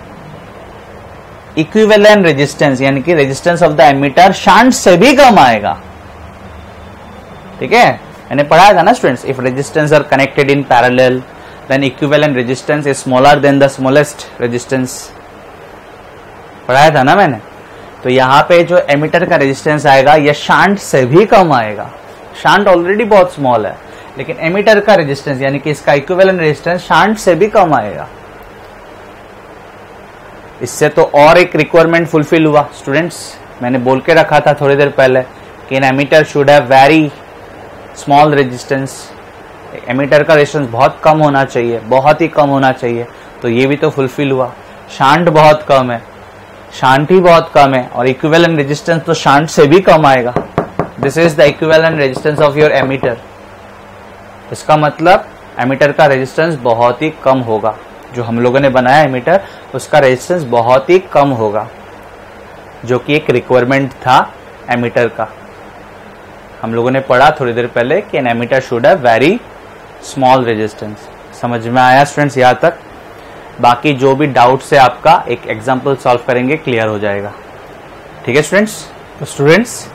इक्विवेलेंट रेजिस्टेंस यानी कि resistance of the ammeter shunt से भी कम आएगा। ठीक है? मैंने पढ़ाया था ना students if resistance are connected in parallel then equivalent resistance is smaller than the smallest resistance पढ़ाया था ना मैंने? तो यहाँ पे जो एमिटर का रेजिस्टेंस आएगा यह शांट से भी कम आएगा। शांट ऑलरेडी बहुत स्मॉल है, लेकिन एमिटर का रेजिस्टेंस यानी कि इसका इक्विवेलेंट रेजिस्टेंस शांट से भी कम आएगा। इससे तो और एक रिक्वायरमेंट फुलफिल हुआ। स्टूडेंट्स मैंने बोल के रखा था थोड़ी देर पहले कि an ammeter should have very small resistance ammeter का रेजिस्टेंस बहुत कम होना चाहिए, बहुत ही कम होना चाहिए। तो ये भी तो फुलफिल हुआ। शांट बहुत कम है। ही बहुत कम है और इक्विवेलेंट रेजिस्टेंस तो शांट से भी कम आएगा। This is the equivalent resistance of your ammeter इसका मतलब एमीटर का रेजिस्टेंस बहुत ही कम होगा। जो हम लोगों ने बनाया एमीटर उसका रेजिस्टेंस बहुत ही कम होगा, जो कि एक रिक्वायरमेंट था एमीटर का। हम लोगों ने पढ़ा थोड़ी देर पहले कि an ammeter should have very small resistance समझ में आया स्टूडेंट्स यहाँ तक? बाकी जो भी डाउट से आपका, एक एग्ज़ाम्पल सॉल्व करेंगे क्लियर हो जाएगा। ठीक है स्टूडेंट्स तो स्टूडेंट्स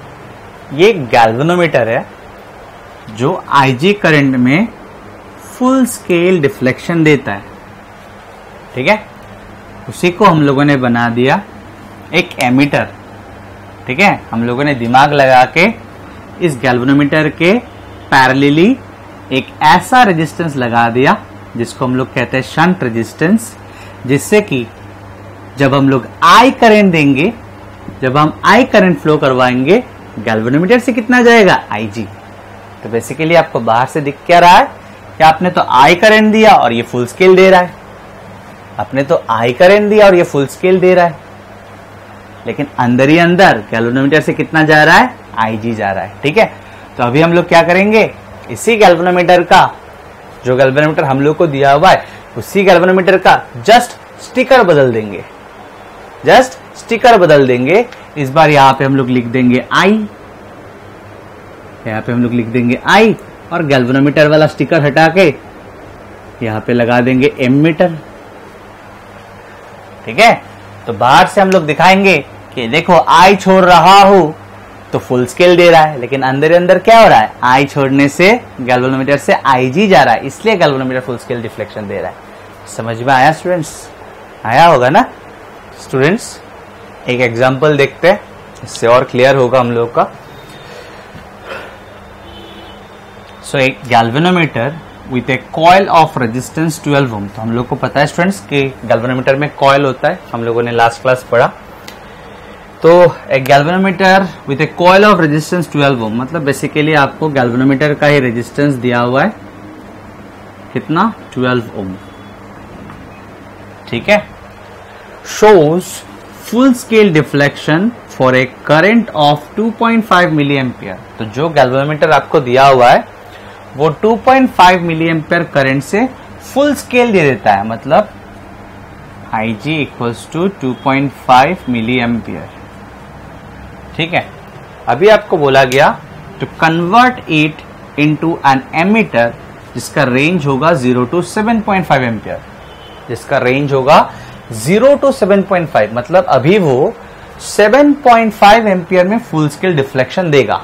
ये गैल्वेनोमीटर है, जो आईजी करंट में फुल स्केल डिफ्लेक्शन देता है। ठीक है? उसी को हम लोगों ने बना दिया एक एमीटर ठीक है? हम लोगों ने दिमाग लगा के इस गैल्वेनोमीटर के पैरेलली एक ऐसा रेजिस्टेंस लगा दिया जिसको हम लोग कहते हैं शंट रेजिस्टेंस, जिससे कि जब हम लोग आई करंट देंगे, जब हम आई करंट फ्लो करवाएँगे गैल्वेनोमीटर से कितना जाएगा? आई जी तो बेसिकली आपको बाहर से दिख क्या रहा है कि आपने तो आई करंट दिया और ये फुल स्केल दे रहा है। आपने तो आई करंट दिया और ये फुल स्केल दे रहा है। लेकिन अंदर ही अंदर गैल्वेनोमीटर से कितना जा रहा है? आई जी जा रहा है। ठीक है? तो अभी हम लोग क्या करेंगे? इसी गैल्वेनोमीटर का जो गैल्वेनोमीटर हम लोग को दिया हुआ है, उसी गैल्वेनोमीटर का जस्ट स्टिकर बदल देंगे। जस्ट स्टिकर बदल देंगे। इस बार यहाँ पे हम लोग लिख देंगे आई यहाँ पे हम लोग लिख देंगे आई और गैल्वेनोमीटर वाला स्टिकर हटा के यहाँ पे लगा देंगे एम मीटर ठीक है? तो बाहर से हम लोग दिखाएँगे कि देखो आई छोड़ रहा हूँ। तो फुल स्केल दे रहा है लेकिन अंदर अंदर क्या हो रहा है? आई छोड़ने से गैल्वेनोमीटर से आई जी जा रहा है इसलिए गैल्वेनोमीटर फुल स्केल डिफ्लेक्शन दे रहा है। समझ में आया स्टूडेंट्स आया होगा ना? स्टूडेंट्स एक एग्जांपल देखते हैं इससे और क्लियर होगा हम लोग का। सो so, एक galvanometer with a coil of resistance 12 ohm तो हम लोग को पता है स्टूडेंट्स कि गैल्वेनोमीटर में कॉयल होता है। हम लोगों ने लास्ट क्लास पढ़ा। तो एक galvanometer with a coil of resistance 12 ohm मतलब बेसिकली आपको गैल्वेनोमीटर का ही रेजिस्टेंस दिया हुआ है। कितना? 12 ओम ठीक है? Shows full scale deflection for a current of 2.5 milli ampere तो जो गैल्वेनोमीटर आपको दिया हुआ है, वो 2.5 मिली एम्पियर करंट से फुल स्केल दे देता है। मतलब I G equals to two point five milli ampere ठीक है? अभी आपको बोला गया to convert it into an ammeter जिसका रेंज होगा zero to seven point five ampere जिसका रेंज होगा zero to seven point five मतलब अभी वो सेवन पॉइंट फाइव एम्पियर में फुल स्केल डिफ्लेक्शन देगा।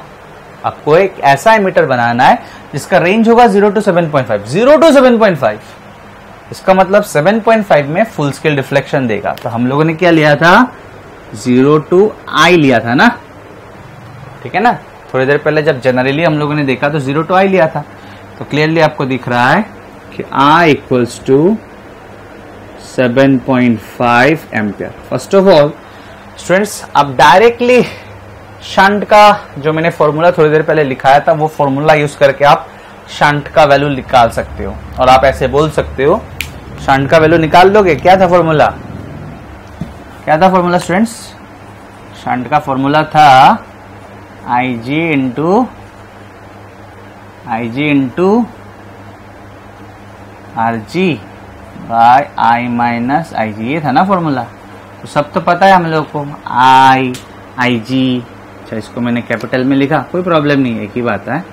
आपको एक ऐसा एमीटर बनाना है, जिसका रेंज होगा zero to seven point five zero to seven point five इसका मतलब 7.5 में फुल स्केल डिफ्लेक्शन देगा। तो हम लोगों ने क्या लिया था? ज़ीरो टू आई लिया था ना? ठीक है ना? थोड़ी देर पहले जब जनरली हम लोगों ने देखा तो ज़ीरो टू आई लिया था। तो क्लियरली आपको दिख रहा है कि I equals to 7.5 ampere first of all students अब डायरेक्टली शंट का जो मैंने फॉर्मूला थोड़ी देर पहले लिखाया था, वो फॉर्मूला यूज़ करके आप शंट का वैल्यू निकाल सकते हो। और आप ऐसे बोल सकते हो शंट का वैल्यू निकाल लोगे क्या था फॉर्मूला क्या था फॉर्मूला स्टूडेंट्स शंट का फॉर्मूला था I G into I G into R G by I minus I G ये था ना फॉर्मूला तो सब तो पता है हम लोग को। आई आई जी अच्छा इसको मैंने कैपिटल में लिखा। कोई प्रॉब्लम नहीं है, एक ही बात है।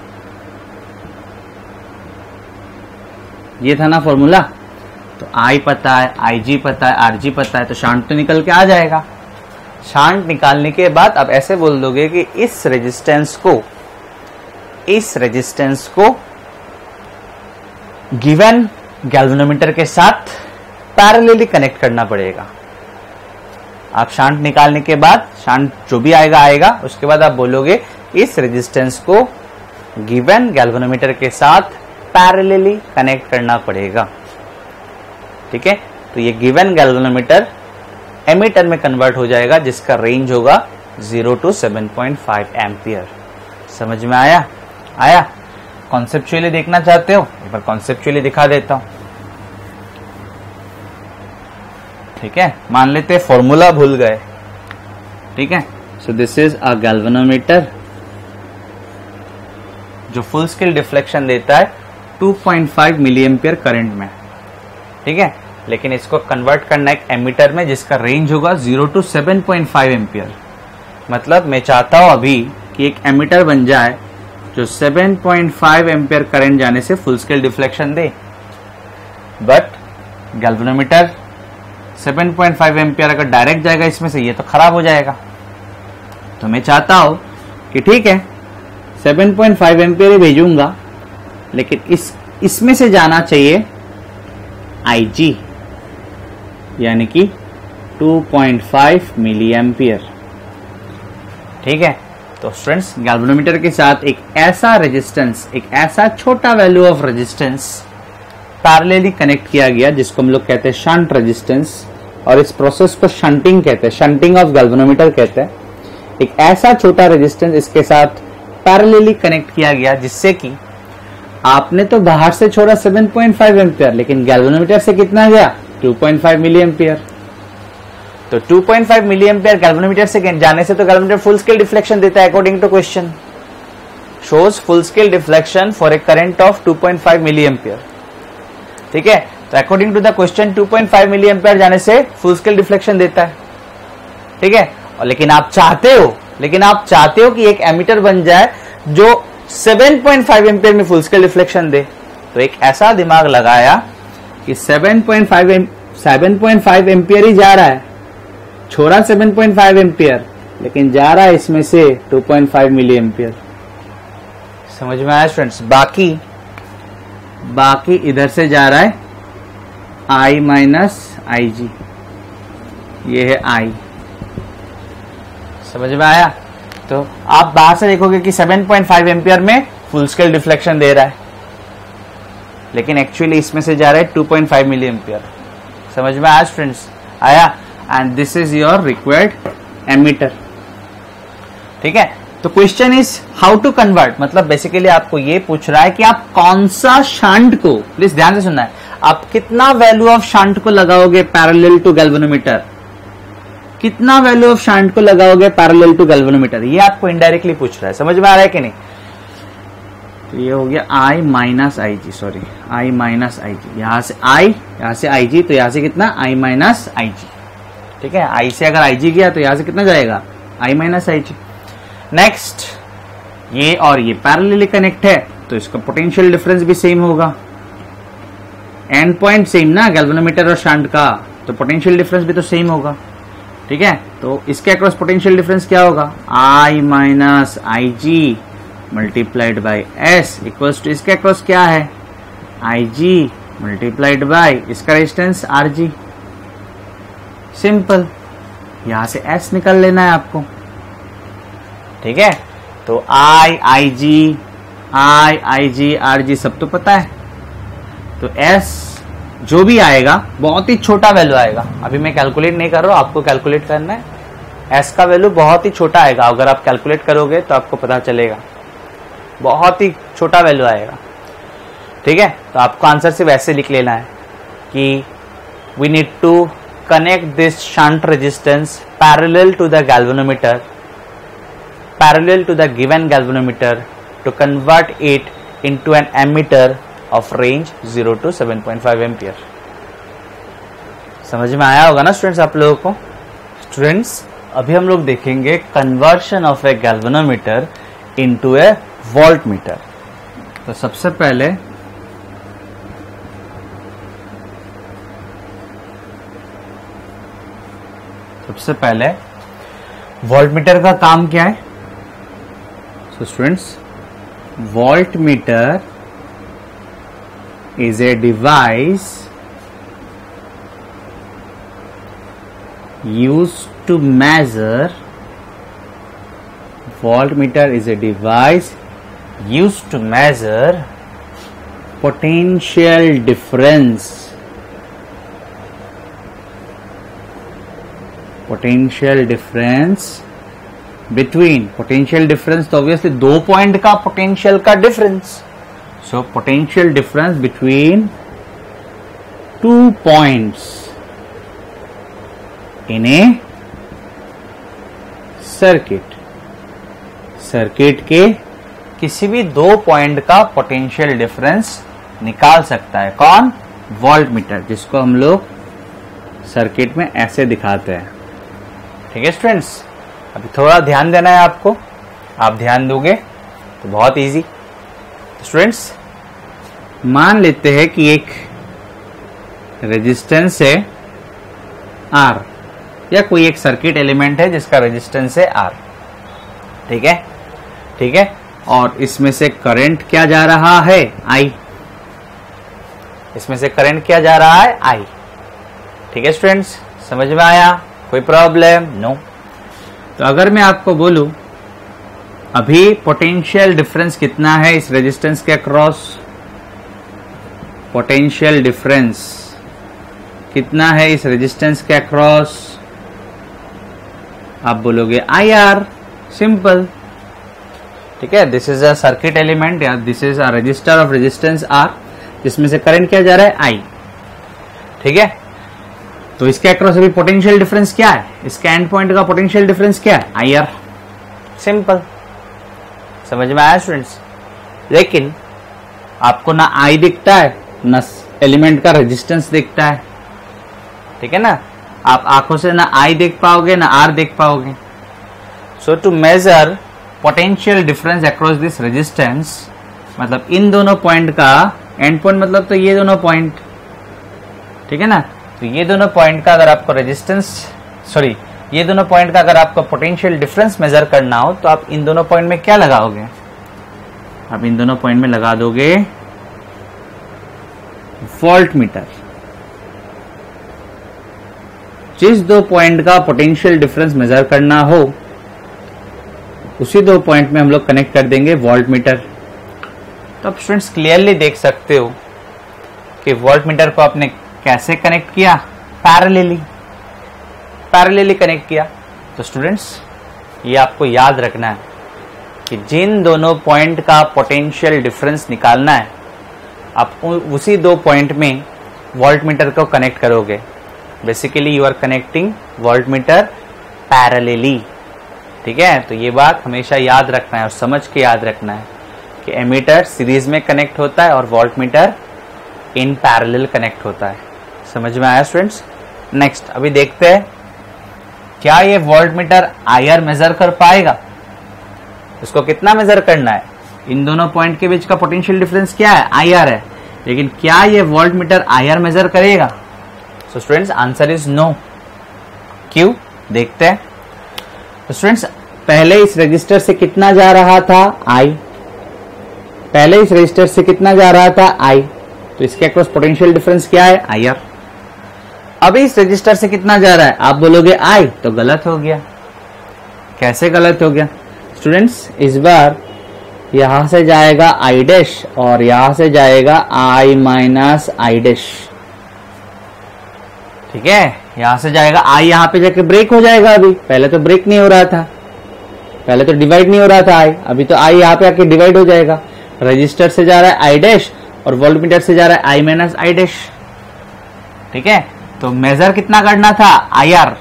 ये था ना फॉर्मूला तो आई पता है आई जी पता है आर जी पता है तो शांत तो निकल के आ जाएगा। शांत निकालने के बाद आप ऐसे बोल दोगे कि इस रेजिस्टेंस को, इस रेजिस्टेंस को गिवन गैल्वेनोमीटर के साथ पैरेलली कनेक्ट करना पड़ेगा। आप शांत निकालने के बाद, शांत जो भी आएगा आएगा, उसके बाद आप बोलोगे, इस रेजिस्टेंस को गिवन गैल्वेनोमीटर के साथ पैरेलली कनेक्ट करना पड़ेगा। ठीक है? तो ये गिवन गैल्वेनोमीटर एमीटर में कन्वर्ट हो जाएगा, जिसका रेंज होगा 0 टू 7.5 एम्पियर समझ में आया? आया? कॉन्सेप्चुअली देखना चाहते हो? एक बार कॉन्सेप्चुअली दिखा देता हूँ। ठीक है? मान लेते फॉर्मूला भूल गए। ठीक है? So this is a galvanometer जो फुल स्केल डिफ्लेक्शन देता है 2.5 मिली एम्पियर करंट में। ठीक है? लेकिन इसको कन्वर्ट करना एक एमीटर में जिसका रेंज होगा ज़ीरो टू 7.5 एम्पियर मतलब मैं चाहता हूँ अभी कि एक एमीटर बन जाए जो 7.5 एम्पियर करेंट जाने से फुल स्केल डिफ्लेक्शन दे। बट गैल्वेनोमीटर 7.5 एम्पियर अगर डायरेक्ट जाएगा इसमें से, ये तो खराब हो जाएगा। तो मैं चाहता हूँ कि ठीक है 7.5 एम्पियर ही भेजूँगा, लेकिन इस, इसमें से जाना चाहिए IG यानी कि 2.5 मिली एम्पियर ठीक है? तो स्टूडेंट्स गैल्वेनोमीटर के साथ एक ऐसा रेजिस्टेंस एक ऐसा छोटा value of resistance parallelly connect किया गया, जिसको हम लोग कहते हैं शंट रेजिस्टेंस और इस प्रोसेस को शंटिंग कहते हैं शंटिंग ऑफ़ गैल्वेनोमीटर कहते हैं। एक ऐसा छोटा रेजिस्टेंस इसके साथ पैरेलली कनेक्ट किया गया, जिससे कि आपने तो बाहर से छोड़ा 7.5 एम्पियर लेकिन गैल्वेनोमीटर से कितना गया? 2.5 मिली एम्पियर तो 2.5 मिली एम्पियर गैल्वेनोमीटर से जाने से तो गैल्वेनोमीटर फुल स्केल डिफ्लेक्शन देता है according to question shows full scale deflection for a current of 2.5 milli ampere ठीक है? तो according to the question 2.5 milli ampere जाने से फुल स्केल डिफ्लेक्शन देता है। ठीक है? और लेकिन आप चाहते हो लेकिन आप चाहते हो कि एक एमीटर बन जाए जो 7.5 एम्पियर में फुल स्केल रिफ्लेक्शन दे। तो एक ऐसा दिमाग लगाया कि 7.5 एम 7.5 एम्पियर ही जा रहा है। छोड़ा 7.5 एम्पियर, लेकिन जा रहा है इसमें से 2.5 मिली एम्पियर। समझ में आया स्टूडेंट्स बाकी बाकी इधर से जा रहा है आई माइनस आई जी ये है आई समझ में आया? तो आप बाहर से देखोगे कि 7.5 एम्पियर में फुल स्केल डिफ्लेक्शन दे रहा है। लेकिन एक्चुअली इसमें से जा रहा है 2.5 पॉइंट मिली एम्पियर समझ में आज फ्रेंड्स आया? And this is your required ammeter ठीक है? तो question is how to convert मतलब बेसिकली आपको ये पूछ रहा है कि आप कौन सा शंट को प्लीज़ ध्यान से सुनना है। आप कितना वैल्यू ऑफ़ शंट को लगाओगे पैरेलल टू गैल्वेनोमीटर कितना वैल्यू ऑफ़ शांट को लगाओगे पैरेलल टू गैल्वेनोमीटर ये आपको इनडायरेक्टली पूछ रहा है। समझ में आ रहा है कि नहीं? तो ये हो गया I minus I G sorry I minus I G यहाँ से आई यहाँ से आई जी तो यहाँ से कितना? आई माइनस आई जी ठीक है? आई से अगर आई जी गया तो यहाँ से कितना जाएगा? आई माइनस आई जी नेक्स्ट ये और ये पैरेलली कनेक्ट है तो इसका पोटेंशियल डिफरेंस भी सेम होगा। एंड पॉइंट सेम ना गैल्वेनोमीटर और शांट का? तो पोटेंशियल डिफरेंस भी तो सेम होगा। ठीक है? तो इसके अक्रॉस पोटेंशियल डिफरेंस क्या होगा? I minus I G multiplied by S equals to इसके अक्रॉस क्या है? आई जी मल्टीप्लाइड बाय इसका रेजिस्टेंस आर जी सिंपल यहाँ से एस निकल लेना है आपको। ठीक है? तो आई I ji I I G R जी सब तो पता है। तो एस जो भी आएगा, बहुत ही छोटा वैल्यू आएगा। अभी मैं कैलकुलेट नहीं कर रहा हूँ, आपको कैलकुलेट करना है। एस का वैल्यू बहुत ही छोटा आएगा। अगर आप कैलकुलेट करोगे तो आपको पता चलेगा। बहुत ही छोटा वैल्यू आएगा। ठीक है? तो आपको आंसर सिर्फ़ ऐसे लिख लेना है कि we need to connect this shunt resistance parallel to the galvanometer, parallel to the given galvanometer to convert it into an ammeter of range 0 to 7.5 ampere. समझ में आया होगा ना स्टूडेंट्स आप लोगों को? स्टूडेंट्स अभी हम लोग देखेंगे conversion of a galvanometer into a voltmeter तो सबसे पहले सबसे पहले वोल्ट मीटर का काम क्या है? So students voltmeter is a device used to measure voltmeter is a device used to measure potential difference potential difference between potential difference तो obviously दो पॉइंट का potential का difference so, potential difference between two points in a circuit circuit के किसी भी दो पॉइंट का पोटेंशियल डिफरेंस निकाल सकता है। कौन? वोल्ट मीटर जिसको हम लोग सर्किट में ऐसे दिखाते हैं। ठीक है स्टूडेंट्स अभी थोड़ा ध्यान देना है आपको। आप ध्यान दोगे तो बहुत इजी स्टूडेंट्स मान लेते हैं कि एक रेजिस्टेंस है आर या कोई एक सर्किट एलिमेंट है जिसका रेजिस्टेंस है आर ठीक है? ठीक है? और इसमें से करंट क्या जा रहा है? आई इसमें से करंट क्या जा रहा है? आई ठीक है स्टूडेंट्स समझ में आया? कोई प्रॉब्लम नो तो अगर मैं आपको बोलूँ अभी पोटेंशियल डिफरेंस कितना है इस रेजिस्टेंस के अक्रॉस पोटेंशियल डिफरेंस कितना है इस रेजिस्टेंस के अक्रॉस आप बोलोगे आई आर सिंपल ठीक है this is a circuit element या this is a resistor of resistance R जिसमें से करंट क्या जा रहा है? आई ठीक है? तो इसके अक्रॉस अभी पोटेंशियल डिफरेंस क्या है? इसके एंड पॉइंट का पोटेंशियल डिफरेंस क्या है? आई आर सिंपल समझ में आया स्टूडेंट्स लेकिन आपको ना आई दिखता है, ना एलिमेंट का रेजिस्टेंस दिखता है। ठीक है ना? आप आँखों से ना आई देख पाओगे, ना आर देख पाओगे। So to measure potential difference across this resistance मतलब इन दोनों पॉइंट का एंड पॉइंट मतलब तो ये दोनों पॉइंट ठीक है ना? तो ये दोनों पॉइंट का अगर आपको रेजिस्टेंस सॉरी ये दोनों पॉइंट का अगर आपको पोटेंशियल डिफरेंस मेजर करना हो तो आप इन दोनों पॉइंट में क्या लगाओगे? आप इन दोनों पॉइंट में लगा दोगे वोल्ट मीटर जिस दो पॉइंट का पोटेंशियल डिफरेंस मेजर करना हो, उसी दो पॉइंट में हम लोग कनेक्ट कर देंगे वोल्ट मीटर तो आप स्टूडेंट्स क्लियरली देख सकते हो कि वोल्ट मीटर को आपने कैसे कनेक्ट किया? पैरेलली पैरेलली कनेक्ट किया। तो स्टूडेंट्स ये आपको याद रखना है कि जिन दोनों पॉइंट का पोटेंशियल डिफरेंस निकालना है, आप उसी दो पॉइंट में वोल्ट मीटर को कनेक्ट करोगे। Basically you are connecting voltmeter parallelly ठीक है? तो ये बात हमेशा याद रखना है और समझ के याद रखना है कि एमीटर सीरीज़ में कनेक्ट होता है और volt meter in parallel connect होता है। समझ में आया स्टूडेंट्स नेक्स्ट अभी देखते हैं क्या ये वोल्ट मीटर आईआर मेजर कर पाएगा? इसको कितना मेजर करना है? इन दोनों पॉइंट के बीच का पोटेंशियल डिफरेंस क्या है? आईआर है। लेकिन क्या ये वोल्ट मीटर आईआर मेजर करेगा? So students answer is no क्यों? देखते हैं। तो स्टूडेंट्स पहले इस रजिस्टर से कितना जा रहा था? आई पहले इस रजिस्टर से कितना जा रहा था? आई तो इसके अक्रॉस पोटेंशियल डिफरेंस क्या है? आई आर अब इस रजिस्टर से कितना जा रहा है? आप बोलोगे आई तो गलत हो गया। कैसे गलत हो गया? स्टूडेंट्स इस बार यहाँ से जाएगा आई डैश और यहाँ से जाएगा आई माइनस आई डैश ठीक है? यहाँ से जाएगा आई यहाँ पे जाके ब्रेक हो जाएगा अभी। पहले तो ब्रेक नहीं हो रहा था। पहले तो डिवाइड नहीं हो रहा था आई अभी तो आई यहाँ पे आके डिवाइड हो जाएगा। रजिस्टर से जा रहा है आई डैश और वोल्टमीटर से जा रहा है आई माइनस आई डैश ठीक है? तो मेजर कितना करना था? आई आर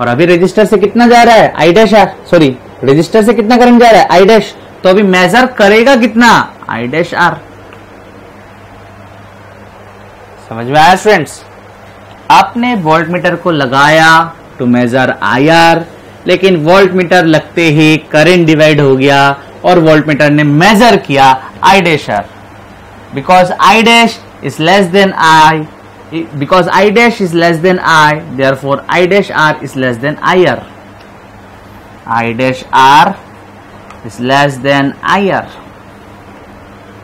और अभी रजिस्टर से कितना जा रहा है? I dash R sorry resistor से कितना करंट जा रहा है? आई डैश तो अभी मेजर करेगा कितना? आई डैश आर समझ में आया स्टूडेंट्स आपने वोल्ट मीटर को लगाया टू मेजर आई आर लेकिन वोल्ट मीटर लगते ही करंट डिवाइड हो गया और वोल्ट मीटर ने मेजर किया I dash R because I dash is less than I because i dash is less than i, therefore i dash r is less than ir i dash r is less than ir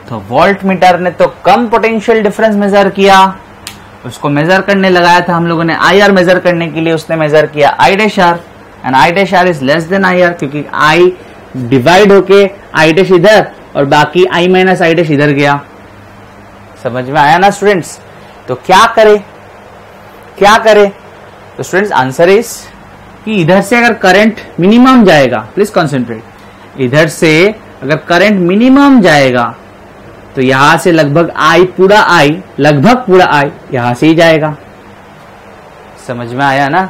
तो वोल्ट मीटर ने तो कम पोटेंशियल डिफरेंस मेजर किया। उसको मेजर करने लगाया था हम लोगों ने। आई आर मेजर करने के लिए उसने मेजर किया I dash R and I dash R is less than I R क्योंकि आई डिवाइड होके आई डैश इधर और बाकी आई माइनस आई डैश इधर गया। समझ में आया ना स्टूडेंट्स तो क्या करे? क्या करे? तो स्टूडेंट्स आंसर इज़ कि इधर से अगर करंट मिनिमम जाएगा प्लीज़ कॉन्सेंट्रेट इधर से अगर करंट मिनिमम जाएगा तो यहाँ से लगभग आई पूरा आई लगभग पूरा आई यहाँ से ही जाएगा। समझ में आया ना?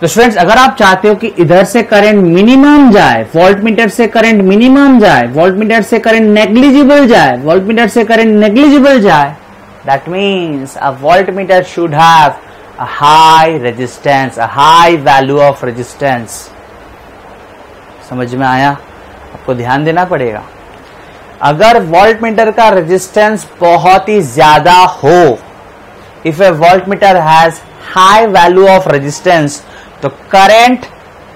तो स्टूडेंट्स अगर आप चाहते हो कि इधर से करंट मिनिमम जाए वोल्ट मीटर से करंट मिनिमम जाए वोल्ट मीटर से करंट नेग्लिजिबल जाए वोल्ट मीटर से करंट नेग्लिजिबल जाए That means a voltmeter should have a high resistance, a high value of resistance. समझ में आया? आपको ध्यान देना पड़ेगा। अगर वोल्टमीटर का रेजिस्टेंस बहुत ही ज़्यादा हो if a voltmeter has high value of resistance तो करंट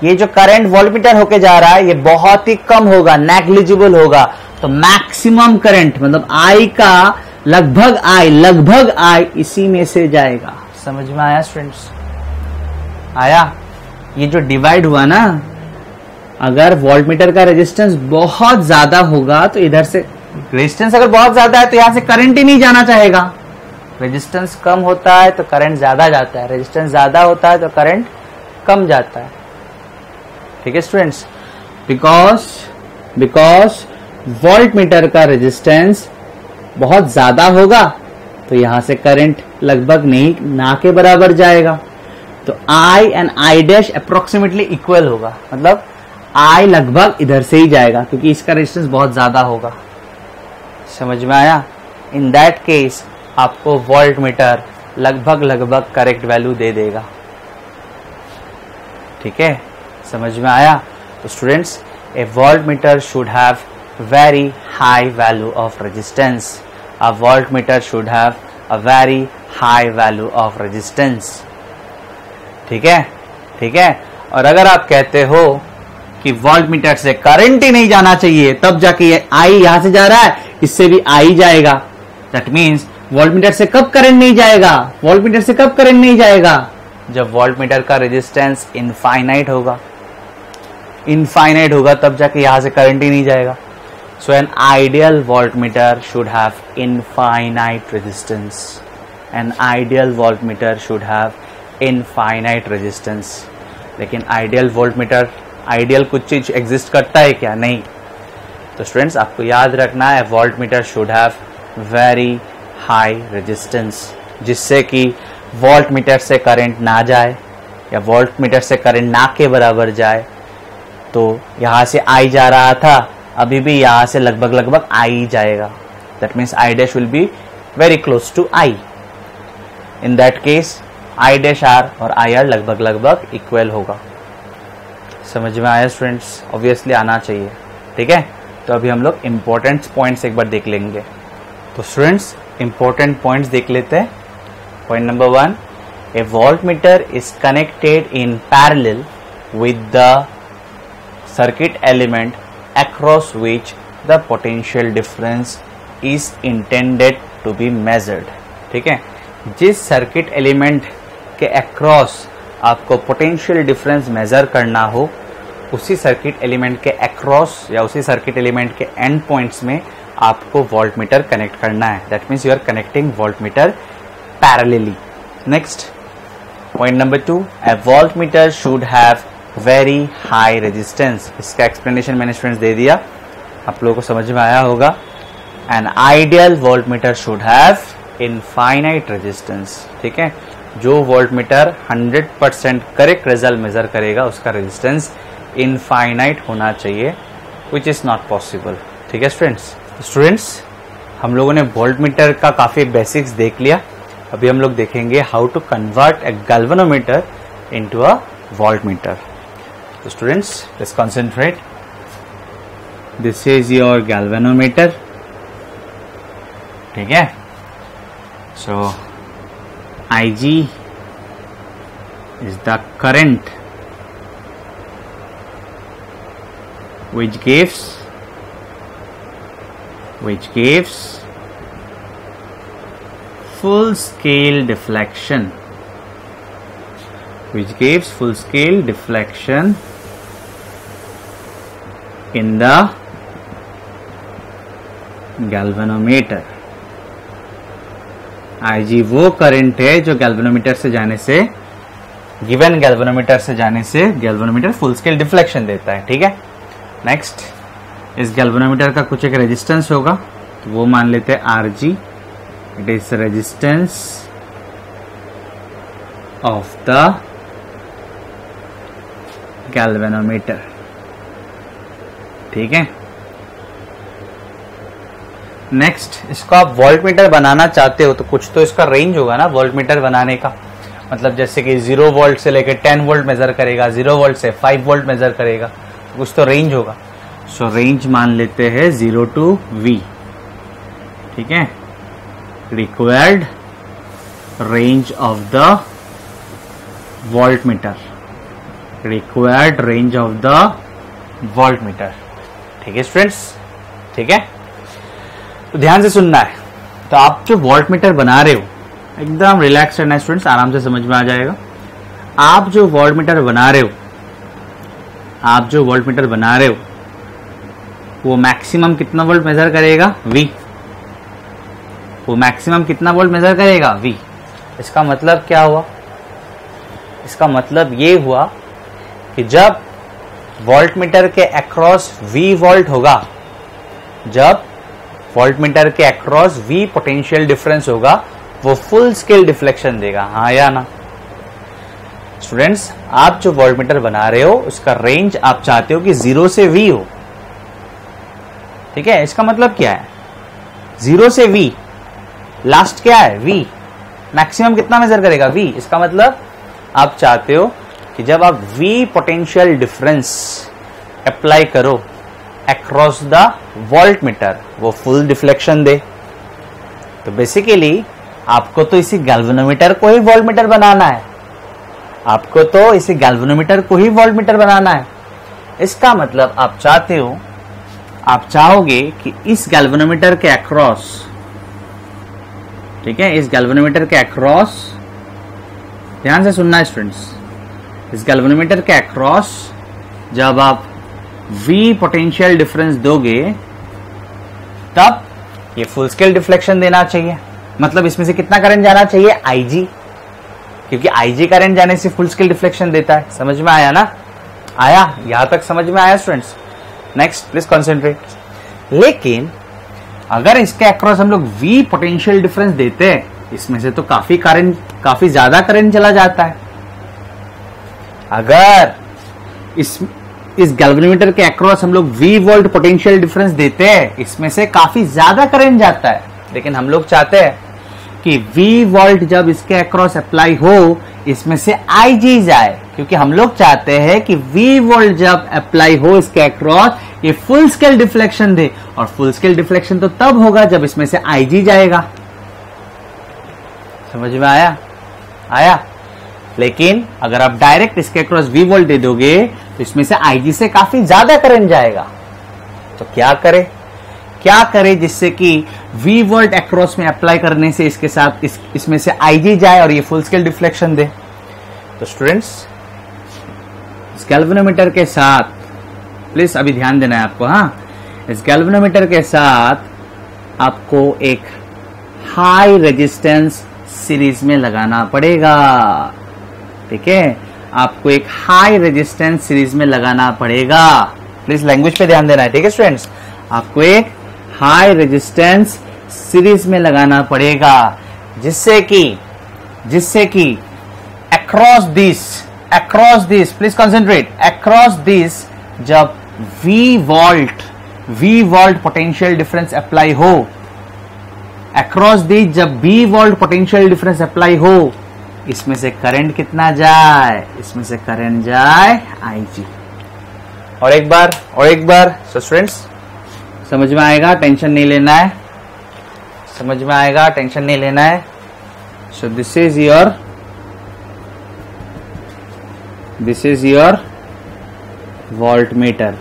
ये जो करंट वोल्टमीटर होके जा रहा है ये बहुत ही कम होगा नेग्लिजिबल होगा। तो मैक्सिमम करंट मतलब आई का लगभग आई लगभग आई इसी में से जाएगा। समझ में आया स्टूडेंट्स आया? ये जो डिवाइड हुआ ना, अगर वोल्टमीटर का रेजिस्टेंस बहुत ज़्यादा होगा तो इधर से रेजिस्टेंस अगर बहुत ज़्यादा है तो यहाँ से करंट ही नहीं जाना चाहेगा। रेजिस्टेंस कम होता है तो करंट ज़्यादा जाता है। रेजिस्टेंस ज़्यादा होता है तो करंट कम जाता है। ठीक है students because because volt meter का रेजिस्टेंस बहुत ज़्यादा होगा तो यहाँ से करंट लगभग नहीं, ना के बराबर जाएगा। तो I and I dash approximately equal होगा। मतलब आई लगभग इधर से ही जाएगा, क्योंकि इसका रेजिस्टेंस बहुत ज़्यादा होगा। समझ में आया? इन दैट केस आपको वोल्ट मीटर लगभग लगभग करेक्ट वैल्यू दे देगा। ठीक है? समझ में आया? तो students a volt meter should have very high value of resistance a voltmeter should have a very high value of resistance. ठीक है? ठीक है? और अगर आप कहते हो कि वोल्ट मीटर से करंट ही नहीं जाना चाहिए, तब जाके ये आई यहाँ से जा रहा है, इससे भी आई जाएगा। दैट मीन्स वोल्ट मीटर से कब करंट नहीं जाएगा? वोल्ट मीटर से कब करंट नहीं जाएगा? जब वोल्ट मीटर का रेजिस्टेंस इनफाइनाइट होगा। इनफाइनाइट होगा, तब जाके यहाँ से करंट ही नहीं जाएगा। So an ideal voltmeter should have infinite resistance. An ideal voltmeter should have infinite resistance. लेकिन आइडियल वोल्टमीटर आइडियल कुछ चीज़ एग्जिस्ट करता है क्या नहीं तो स्टूडेंट्स आपको याद रखना है voltmeter should have very high resistance जिससे कि वोल्टमीटर से करंट ना जाए या वोल्टमीटर से करंट ना के बराबर जाए तो यहाँ से आई जा रहा था अभी भी यहाँ से लगभग लगभग आई जाएगा। That means I dash will be very close to I in that case I dash R और आई आर लगभग लगभग इक्वल होगा। समझ में आया स्टूडेंट्स ऑब्वियसली आना चाहिए। ठीक है? तो अभी हम लोग इंपॉर्टेंट पॉइंट्स एक बार देख लेंगे। तो स्टूडेंट्स इंपॉर्टेंट पॉइंट्स देख लेते हैं। Point number one a volt meter is connected in parallel with the circuit element across which the potential difference is intended to be measured ठीक है? जिस सर्किट एलिमेंट के अक्रॉस आपको पोटेंशियल डिफरेंस मेजर करना हो, उसी सर्किट एलिमेंट के अक्रॉस या उसी सर्किट एलिमेंट के एंड पॉइंट्स में आपको वोल्ट मीटर कनेक्ट करना है। That means you are connecting volt meter parallelly next point number two a volt meter should have very high resistance इसका एक्सप्लेनेशन मैंने स्टूडेंट्स दे दिया। आप लोगों को समझ में आया होगा। An ideal volt meter should have infinite resistance ठीक है? जो volt meter 100 percent correct result measure करेगा, उसका रेजिस्टेंस इनफाइनाइट होना चाहिए विच इज़ नॉट पॉसिबल ठीक है स्टूडेंट्स स्टूडेंट्स हम लोगों ने वोल्ट मीटर का काफ़ी बेसिक्स देख लिया। अभी हम लोग देखेंगे how to convert a galvanometer into a volt meter students let's concentrate this is your galvanometer ठीक है so I G is the current which gives which gives full scale deflection which gives full scale deflection in the galvanometer. IG वो करंट है जो गैल्वेनोमीटर से जाने से गिवन गैल्वेनोमीटर से जाने से गैल्वेनोमीटर फुल स्केल डिफ्लेक्शन देता है, ठीक है? नेक्स्ट इस गैल्वेनोमीटर का कुछ एक रेजिस्टेंस होगा तो वो मान लेते हैं R G it is resistance of the galvanometer ठीक है? नेक्स्ट इसको आप वोल्ट मीटर बनाना चाहते हो तो कुछ तो इसका रेंज होगा ना वोल्ट मीटर बनाने का। मतलब जैसे कि ज़ीरो वोल्ट से लेकर टेन वोल्ट मेजर करेगा ज़ीरो वोल्ट से फाइव वोल्ट मेजर करेगा कुछ तो रेंज होगा। सो so, रेंज मान लेते हैं ज़ीरो टू वी ठीक है? Required range of the volt meter required range of the volt meter ठीक है स्टूडेंट्स ठीक है? तो ध्यान से सुनना है। तो आप जो वोल्ट मीटर बना रहे हो, एकदम रिलैक्स रहना है स्टूडेंट्स आराम से समझ में आ जाएगा। आप जो वोल्ट मीटर बना रहे हो, आप जो वोल्ट मीटर बना रहे हो, वो मैक्सिमम कितना वोल्ट मेजर करेगा? वी वो मैक्सिमम कितना वोल्ट मेजर करेगा? वी इसका मतलब क्या हुआ? इसका मतलब ये हुआ कि जब वोल्ट मीटर के अक्रॉस वी वोल्ट होगा। जब वोल्ट मीटर के अक्रॉस वी पोटेंशियल डिफरेंस होगा, वो फुल स्केल डिफ्लेक्शन देगा। हाँ या ना? स्टूडेंट्स आप जो वोल्ट मीटर बना रहे हो, उसका रेंज आप चाहते हो कि ज़ीरो से वी हो। ठीक है? इसका मतलब क्या है? ज़ीरो से वी लास्ट क्या है? वी मैक्सिमम कितना मेजर करेगा? वी इसका मतलब आप चाहते हो कि जब आप वी पोटेंशियल डिफरेंस अप्लाई करो अक्रॉस द वॉल्ट मीटर वो फुल डिफ्लेक्शन दे। तो बेसिकली आपको तो इसी गैल्वेनोमीटर को ही वॉल्ट मीटर बनाना है। आपको तो इसी गैल्वेनोमीटर को ही वॉल्ट मीटर बनाना है। इसका मतलब आप चाहते हो, आप चाहोगे कि इस गैल्वेनोमीटर के अक्रॉस ठीक है, इस गैल्वेनोमीटर के अक्रॉस ध्यान से सुनना है स्टूडेंट्स इस गैल्वेनोमीटर के अक्रॉस जब आप V पोटेंशियल डिफरेंस दोगे, तब ये फुल स्केल डिफ्लेक्शन देना चाहिए। मतलब इसमें से कितना करंट जाना चाहिए? IG क्योंकि आईजी करंट जाने से फुल स्केल डिफ्लेक्शन देता है। समझ में आया ना? आया? यहाँ तक समझ में आया स्टूडेंट्स नेक्स्ट प्लीज़ कॉन्सेंट्रेट लेकिन, अगर इसके अक्रॉस हम लोग वी पोटेंशियल डिफरेंस देते हैं इसमें से तो काफ़ी करंट काफ़ी ज़्यादा करंट चला जाता है। अगर इस इस गैल्वेनोमीटर के अक्रॉस हम लोग वी वोल्ट पोटेंशियल डिफरेंस देते हैं, इसमें से काफ़ी ज़्यादा करंट जाता है। लेकिन हम लोग चाहते हैं कि V वोल्ट जब इसके अक्रॉस अप्लाई हो, इसमें से IG जाए। क्योंकि हम लोग चाहते हैं कि V वोल्ट जब अप्लाई हो इसके अक्रॉस ये फुल स्केल डिफ्लेक्शन दे। और फुल स्केल डिफ्लेक्शन तो तब होगा जब इसमें से IG जाएगा। समझ में आया? आया? लेकिन अगर आप डायरेक्ट इसके अक्रॉस V वोल्ट दे दोगे तो इसमें से आईजी से काफ़ी ज़्यादा करंट जाएगा। तो क्या करें? क्या करे जिससे कि वी वोल्ट अक्रॉस में अप्लाई करने से इसके साथ इस, इसमें से आईजी जाए और ये फुल स्केल डिफ्लेक्शन दे? तो स्टूडेंट्स इस गैल्वेनोमीटर के साथ प्लीज़ अभी ध्यान देना है आपको हाँ? इस गैल्वेनोमीटर के साथ आपको एक हाई रेजिस्टेंस सीरीज़ में लगाना पड़ेगा। ठीक है? आपको एक हाई रेजिस्टेंस सीरीज़ में लगाना पड़ेगा। प्लीज़ लैंग्वेज पे ध्यान देना है, ठीक है स्टूडेंट्स आपको एक हाई रेजिस्टेंस सीरीज़ में लगाना पड़ेगा, जिससे कि जिससे कि across this across this please concentrate across this जब V volt V volt potential difference apply हो अक्रॉस दिस जब V volt potential difference apply हो इसमें से करंट कितना जाए? इसमें से करंट जाए आई जी और एक बार, और एक बार सो स्टूडेंट्स समझ में आएगा? टेंशन नहीं लेना है। समझ में आएगा? टेंशन नहीं लेना है। So this is your this is your volt meter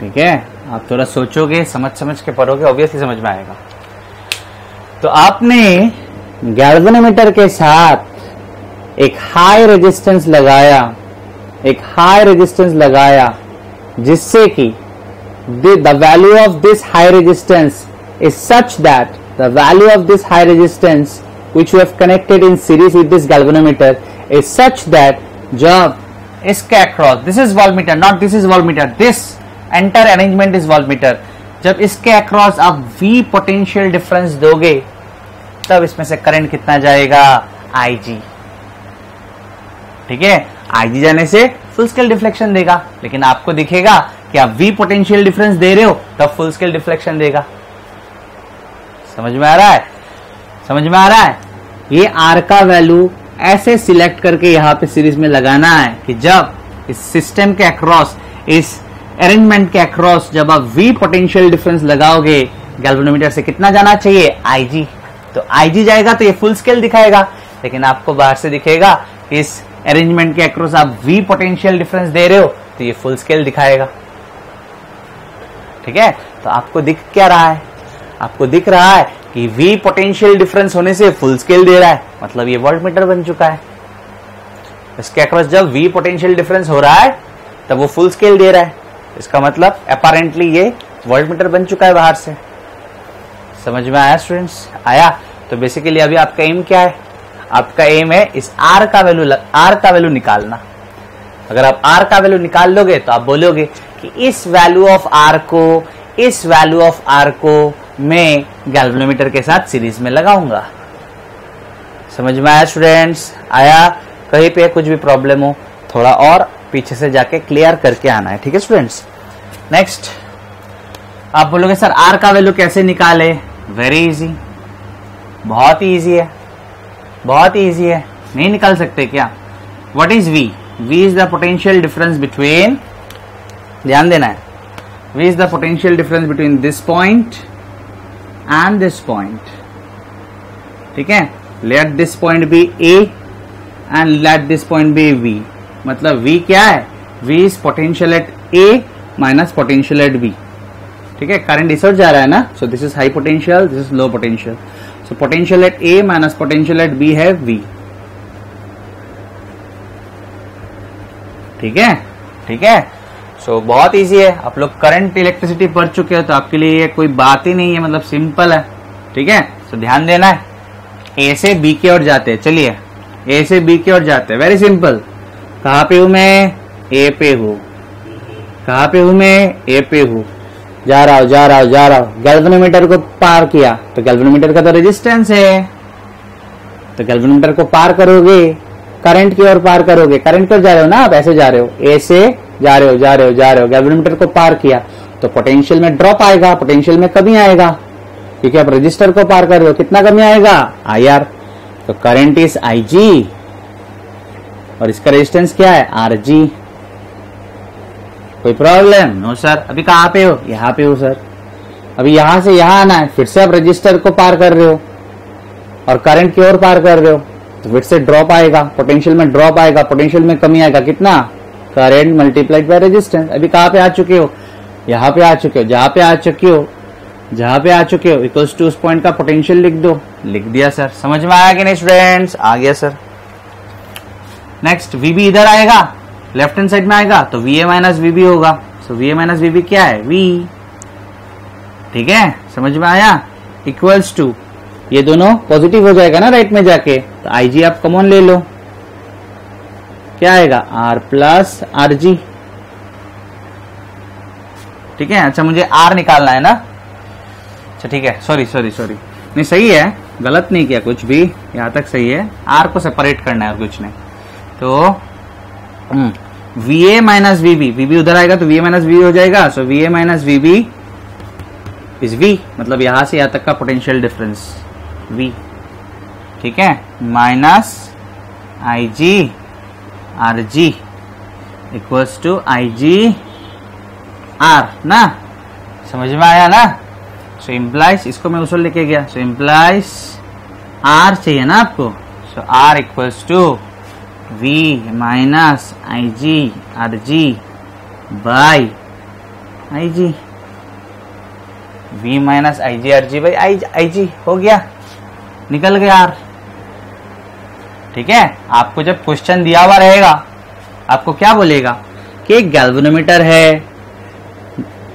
ठीक है? आप थोड़ा सोचोगे समझ समझ के पढ़ोगे ऑब्वियसली समझ में आएगा। तो आपने गैल्वेनोमीटर के साथ एक हाई रेजिस्टेंस लगाया, एक हाई रेजिस्टेंस लगाया, जिससे कि the value of this high resistance is such that the value of this high resistance which we have connected in series with this galvanometer, is such that जब इसके across this is voltmeter not this is voltmeter this entire arrangement is voltmeter जब इसके अक्रॉस आप वी पोटेंशियल डिफरेंस दोगे तब इसमें से करंट कितना जाएगा? आईजी ठीक है? आईजी जाने से फुल स्केल डिफ्लेक्शन देगा। लेकिन आपको दिखेगा कि आप वी पोटेंशियल डिफरेंस दे रहे हो, तब फुल स्केल डिफ्लेक्शन देगा। समझ में आ रहा है? समझ में आ रहा है? ये आर का वैल्यू ऐसे सिलेक्ट करके यहाँ पे सीरीज़ में लगाना है कि जब इस सिस्टम के अक्रॉस इस अरेंजमेंट के अक्रॉस जब आप वी पोटेंशियल डिफरेंस लगाओगे गैल्वेनोमीटर से कितना जाना चाहिए? आईजी तो आईजी जाएगा तो ये फुल स्केल दिखाएगा। लेकिन आपको बाहर से दिखेगा इस अरेंजमेंट के अक्रॉस आप वी पोटेंशियल डिफरेंस दे रहे हो तो ये फुल स्केल दिखाएगा। ठीक है? तो आपको दिख क्या रहा है? आपको दिख रहा है कि वी पोटेंशियल डिफरेंस होने से फुल स्केल दे रहा है। मतलब ये वोल्ट मीटर बन चुका है। इसके अक्रॉस जब वी पोटेंशियल डिफरेंस हो रहा है, तब वो फुल स्केल दे रहा है। इसका मतलब अपारेंटली ये वर्ल्ड मीटर बन चुका है बाहर से। समझ में आया स्टूडेंट्स आया? तो बेसिकली अभी आपका एम क्या है? आपका एम है इस आर का वैल्यू आर का वैल्यू निकालना। अगर आप आर का वैल्यू निकाल लोगे तो आप बोलोगे कि इस वैल्यू ऑफ़ आर को, इस वैल्यू ऑफ़ आर को मैं गैल्वेनोमीटर के साथ सीरीज़ में लगाऊँगा। समझ में आया स्टूडेंट्स आया? कहीं पे कुछ भी प्रॉब्लम हो, थोड़ा और पीछे से जाके क्लियर करके आना है, ठीक है स्टूडेंट्स नेक्स्ट आप बोलोगे, सर आर का वैल्यू कैसे निकाले? वेरी इजी बहुत ही इजी है. बहुत ही इजी है. नहीं निकाल सकते क्या? What is V V is the potential difference between ध्यान देना है. V is the potential difference between this point and this point ठीक है? Let this point be A and let this point B V मतलब वी क्या है? V is potential at A minus potential at B. ठीक है? करंट इस जा रहा है ना? So this is high potential this is low potential so potential at A minus potential at B है V. ठीक है? ठीक है? सो so, बहुत इजी है। आप लोग करंट इलेक्ट्रिसिटी पढ़ चुके हो तो आपके लिए ये कोई बात ही नहीं है मतलब सिंपल है। ठीक है? सो so, ध्यान देना है। ए से बी की ओर जाते हैं। चलिए। ए से बी की ओर जाते हैं। वेरी सिंपल कहा पे हूँ मैं? ए पे हूँ। कहा पे हूँ मैं? ए पे हूँ। जा रहा हूँ, जा रहा हूँ, जा रहा हूँ। गैल्वेनोमीटर को पार किया तो गैल्वेनोमीटर का तो रेजिस्टेंस है। तो गैल्वेनोमीटर को पार करोगे करंट की ओर पार करोगे। करंट पर जा रहे हो ना, आप ऐसे जा रहे हो ए से जा रहे हो, जा रहे हो, जा रहे हो। गैल्वेनोमीटर को पार किया तो पोटेंशियल में ड्रॉप आएगा पोटेंशियल में कमी आएगा। क्योंकि आप रजिस्टर को पार कर रहे हो, कितना कमी आएगा? आई आर तो करंट इज़ आई जी और इसका रेजिस्टेंस क्या है? आर जी कोई प्रॉब्लम नो सर अभी कहाँ पे हो? यहाँ पे हो सर अभी यहाँ से यहाँ आना है। फिर से आप रजिस्टर को पार कर रहे हो। और करंट की ओर पार कर रहे हो। तो फिर से ड्रॉप आएगा। पोटेंशियल में ड्रॉप आएगा। पोटेंशियल में कमी आएगा। कितना? करंट मल्टीप्लाइड बाय रेजिस्टेंस अभी कहाँ पे आ चुके हो? यहाँ पे आ चुके हो। जहाँ पे आ चुके हो? जहाँ पे आ चुके हो? इक्वल्स टू उस पॉइंट का पोटेंशियल लिख दो। लिख दिया सर समझ में आया कि नहीं स्टूडेंट्स आ गया सर नेक्स्ट वीबी इधर आएगा। लेफ़्ट हैंड साइड में आएगा तो वी ए माइनस वीबी होगा। So V A minus VB क्या है? वी ठीक है? समझ में आया? इक्वल्स टू ये दोनों पॉजिटिव हो जाएगा ना राइट में जाके। तो आई जी आप कमॉन ले लो। क्या आएगा? आर प्लस आर जी ठीक है? अच्छा मुझे आर निकालना है ना? अच्छा ठीक है। सॉरी सॉरी सॉरी नहीं, सही है। गलत नहीं किया कुछ भी। यहाँ तक सही है। आर को सेपरेट करना है और कुछ नहीं। तो V A minus VB VB उधर आएगा तो वी ए माइनस वी हो जाएगा। So V A minus VB is V मतलब यहाँ से यहाँ तक का पोटेंशियल डिफरेंस वी ठीक है? Minus I G R G equals to I G R ना? समझ में आया ना? सो so, इम्प्लाइज इसको मैं उसल लेके गया। सो so, इम्प्लाइज आर चाहिए ना आपको? So R equals to G R G by I G V minus I G R G by I I G हो गया। निकल गया आर ठीक है? आपको जब क्वेश्चन दिया हुआ रहेगा, आपको क्या बोलेगा? कि एक गैल्वेनोमीटर है,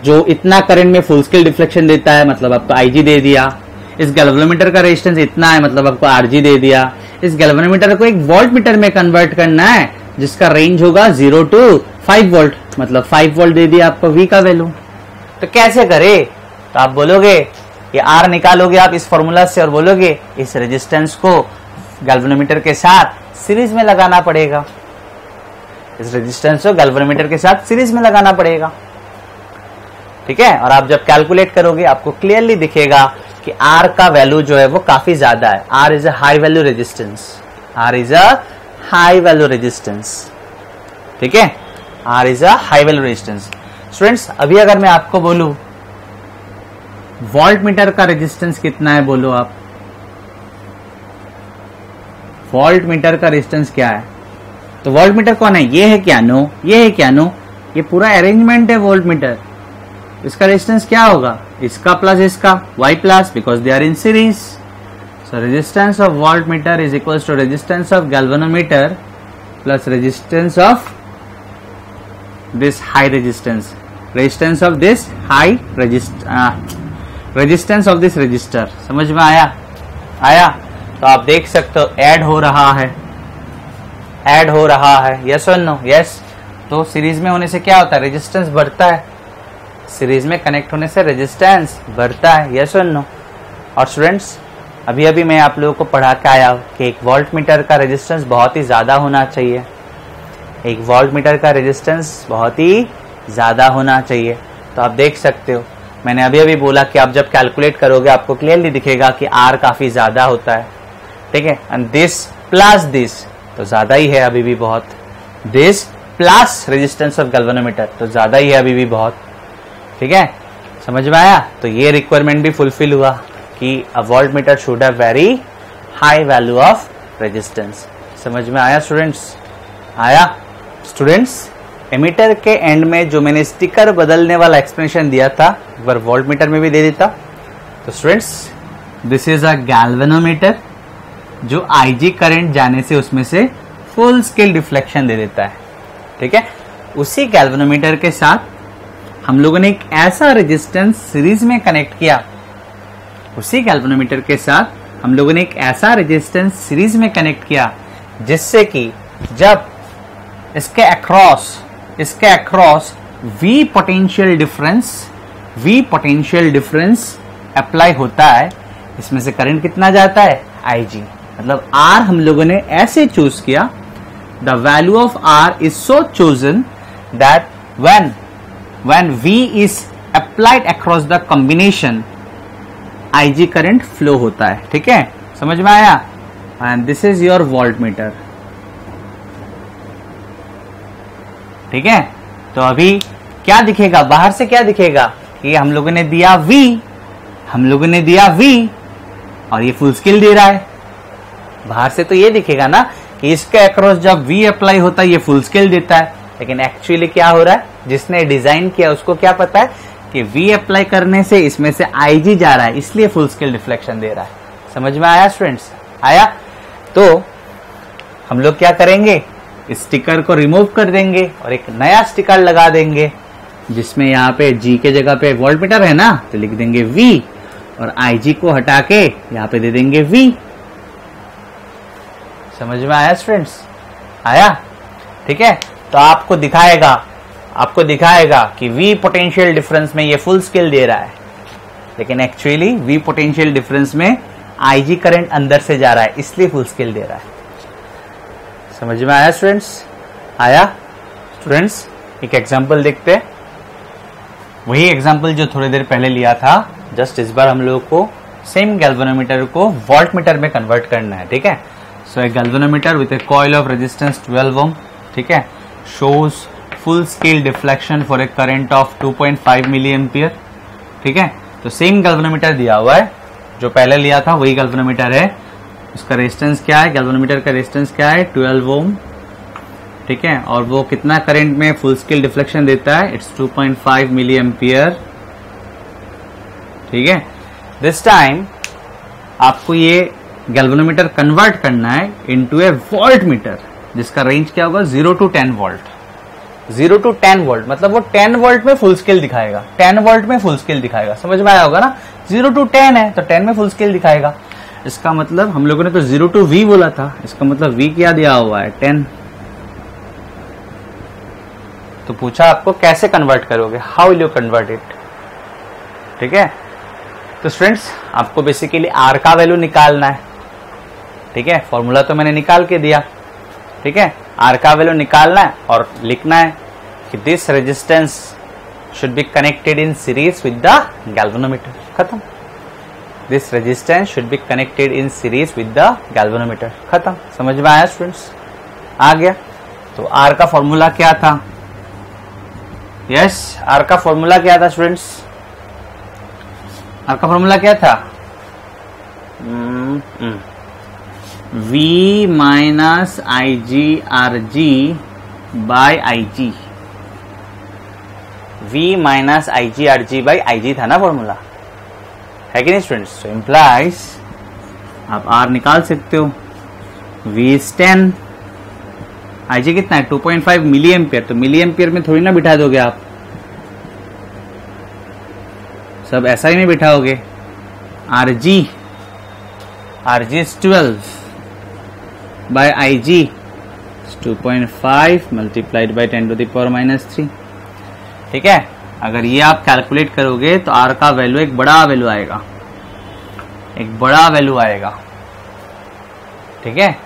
जो इतना करंट में फुल स्केल डिफ्लेक्शन देता है मतलब आपको आईजी दे दिया। इस गैल्वेनोमीटर का रेजिस्टेंस इतना है मतलब आपको आरजी दे दिया। इस गैल्वेनोमीटर को एक वोल्ट मीटर में कन्वर्ट करना है, जिसका रेंज होगा ज़ीरो टू फाइव वोल्ट मतलब फाइव वोल्ट दे दिया आपको वी का वैल्यू तो कैसे करे? तो आप बोलोगे, ये आर निकालोगे आप इस फॉर्मूला से और बोलोगे, इस रेजिस्टेंस को गैल्वेनोमीटर के साथ सीरीज़ में लगाना पड़ेगा। इस रेजिस्टेंस को गैल्वेनोमीटर के साथ सीरीज़ में लगाना पड़ेगा। ठीक है? और आप जब कैलकुलेट करोगे, आपको क्लियरली दिखेगा कि आर का वैल्यू जो है वो काफ़ी ज़्यादा है। R is a high value resistance R is a high value resistance ठीक है? R is a high value resistance students अभी अगर मैं आपको बोलू वोल्ट मीटर का रेजिस्टेंस कितना है बोलो आप? वोल्ट मीटर का रेजिस्टेंस क्या है? तो वोल्ट मीटर कौन है? ये है क्या? नो ये है क्या? नो ये पूरा अरेंजमेंट है वोल्ट मीटर इसका रेजिस्टेंस क्या होगा? इसका प्लस इसका Y plus because they are in series so resistance of volt meter is equal to resistance of galvanometer plus resistance of this high resistance resistance of this high resistance of this resistor समझ में आया? आया? तो आप देख सकते हो ऐड हो रहा है। ऐड हो रहा है। यस और नो यस तो सीरीज़ में होने से क्या होता है? रेजिस्टेंस बढ़ता है। सीरीज़ में कनेक्ट होने से रेजिस्टेंस बढ़ता है यस और नो और स्टूडेंट्स अभी अभी मैं आप लोगों को पढ़ा के आया कि एक वोल्ट मीटर का रेजिस्टेंस बहुत ही ज़्यादा होना चाहिए। एक वोल्ट मीटर का रेजिस्टेंस बहुत ही ज़्यादा होना चाहिए। तो आप देख सकते हो, मैंने अभी अभी बोला कि आप जब कैलकुलेट करोगे, आपको क्लियरली दिखेगा कि आर काफ़ी ज़्यादा होता है। ठीक है? एंड दिस प्लस दिस तो ज़्यादा ही है अभी भी बहुत। This plus resistance of galvanometer तो ज़्यादा ही है अभी भी बहुत। ठीक है? समझ में आया? तो ये रिक्वायरमेंट भी फुलफिल हुआ कि a volt meter should have very high value of resistance समझ में आया स्टूडेंट्स आया? स्टूडेंट्स एमीटर के एंड में जो मैंने स्टिकर बदलने वाला एक्सप्लेनेशन दिया था, एक बार वोल्ट मीटर में भी दे देता। तो students this is a galvanometer जो आईजी करंट जाने से उसमें से फुल स्केल डिफ्लेक्शन दे देता है। ठीक है? उसी गैल्वेनोमीटर के साथ हम लोगों ने एक ऐसा रेजिस्टेंस सीरीज़ में कनेक्ट किया। उसी गैल्वेनोमीटर के साथ हम लोगों ने एक ऐसा रेजिस्टेंस सीरीज़ में कनेक्ट किया, जिससे कि जब इसके अक्रॉस इसके across V potential difference V potential difference apply होता है, इसमें से करंट कितना जाता है? आईजी मतलब आर हम लोगों ने ऐसे चूज़ किया the value of R is so chosen that when when V is applied across the combination IG current flow होता है, ठीक है? समझ में आया? And this is your volt meter ठीक है? तो अभी क्या दिखेगा? बाहर से क्या दिखेगा? कि हम लोगों ने दिया V, हम लोगों ने दिया V, और ये फुल स्किल दे रहा है। बाहर से तो ये दिखेगा ना कि इसके अक्रॉस जब V अप्लाई होता है, ये फुल स्केल देता है। लेकिन एक्चुअली क्या हो रहा है? जिसने डिज़ाइन किया उसको क्या पता है कि वी अप्लाई करने से इसमें से IG जा रहा है, इसलिए फुल स्केल डिफ्लेक्शन दे रहा है। समझ में आया स्टूडेंट्स आया? तो हम लोग क्या करेंगे? स्टिकर को रिमूव कर देंगे और एक नया स्टिकर लगा देंगे, जिसमें यहाँ पे जी के जगह पे वोल्ट मीटर है ना? तो लिख देंगे वी और IG को हटा के यहाँ पे दे देंगे वी समझ में आया स्टूडेंट्स आया? ठीक है? तो आपको दिखाएगा आपको दिखाएगा कि V पोटेंशियल डिफरेंस में ये फुल स्केल दे रहा है। लेकिन एक्चुअली V पोटेंशियल डिफरेंस में IG करंट अंदर से जा रहा है, इसलिए फुल स्केल दे रहा है। समझ में आया स्टूडेंट्स आया? स्टूडेंट्स एक एग्जांपल देखते हैं। वही एग्जांपल जो थोड़ी देर पहले लिया था जस्ट इस बार हम लोगों को सेम गैल्वेनोमीटर को वोल्ट मीटर में कन्वर्ट करना है, ठीक है? So a galvanometer with a coil of resistance 12 ohm ठीक है? Shows full scale deflection for a current of 2.5 milli ampere ठीक है? तो सेम गैल्वेनोमीटर दिया हुआ है, जो पहले लिया था वही गैल्वेनोमीटर है। उसका रेजिस्टेंस क्या है? गैल्वेनोमीटर का रेजिस्टेंस क्या है? 12 ओम ठीक है? और वो कितना करंट में फुल स्केल डिफ्लेक्शन देता है? इट्स 2.5 मिली एम्पियर ठीक है? दिस टाइम आपको ये गैल्वेनोमीटर कन्वर्ट करना है इनटू ए वोल्ट मीटर जिसका रेंज क्या होगा? Zero to ten volt zero to ten volt मतलब वो टेन वोल्ट में फुल स्केल दिखाएगा। टेन वोल्ट में फुल स्केल दिखाएगा। समझ में आया होगा ना? ज़ीरो टू टेन है तो टेन में फुल स्केल दिखाएगा। इसका मतलब हम लोगों ने तो ज़ीरो टू वी बोला था। इसका मतलब वी क्या दिया हुआ है? टेन। तो पूछा आपको, कैसे कन्वर्ट करोगे? How will you convert it ठीक है? तो स्टूडेंट्स आपको बेसिकली आर का वैल्यू निकालना है। ठीक है? फॉर्मूला तो मैंने निकाल के दिया। ठीक है? आर का वैल्यू निकालना है और लिखना है कि this resistance should be connected in series with the galvanometer खत्म। This resistance should be connected in series with the galvanometer खत्म। समझ में आया स्टूडेंट्स आ गया। तो आर का फॉर्मूला क्या था? यस आर का फॉर्मूला क्या था स्टूडेंट्स आर का फॉर्मूला क्या था? V minus I G R G by I G V minus I G R G by I G था ना फॉर्मूला है कि नहीं स्टूडेंट्स इम्प्लाइज आप आर निकाल सकते हो। V is ten I G कितना है? 2.5 मिली एम्पियर तो मिली एम्पियर में थोड़ी ना बिठा दोगे आप। सब ऐसा ही नहीं बिठाओगे। R G R G is twelve G two point five multiplied by ten to the power minus three ठीक है? अगर ये आप कैलकुलेट करोगे तो आर का वैल्यू एक बड़ा वैल्यू आएगा। एक बड़ा वैल्यू आएगा। ठीक है?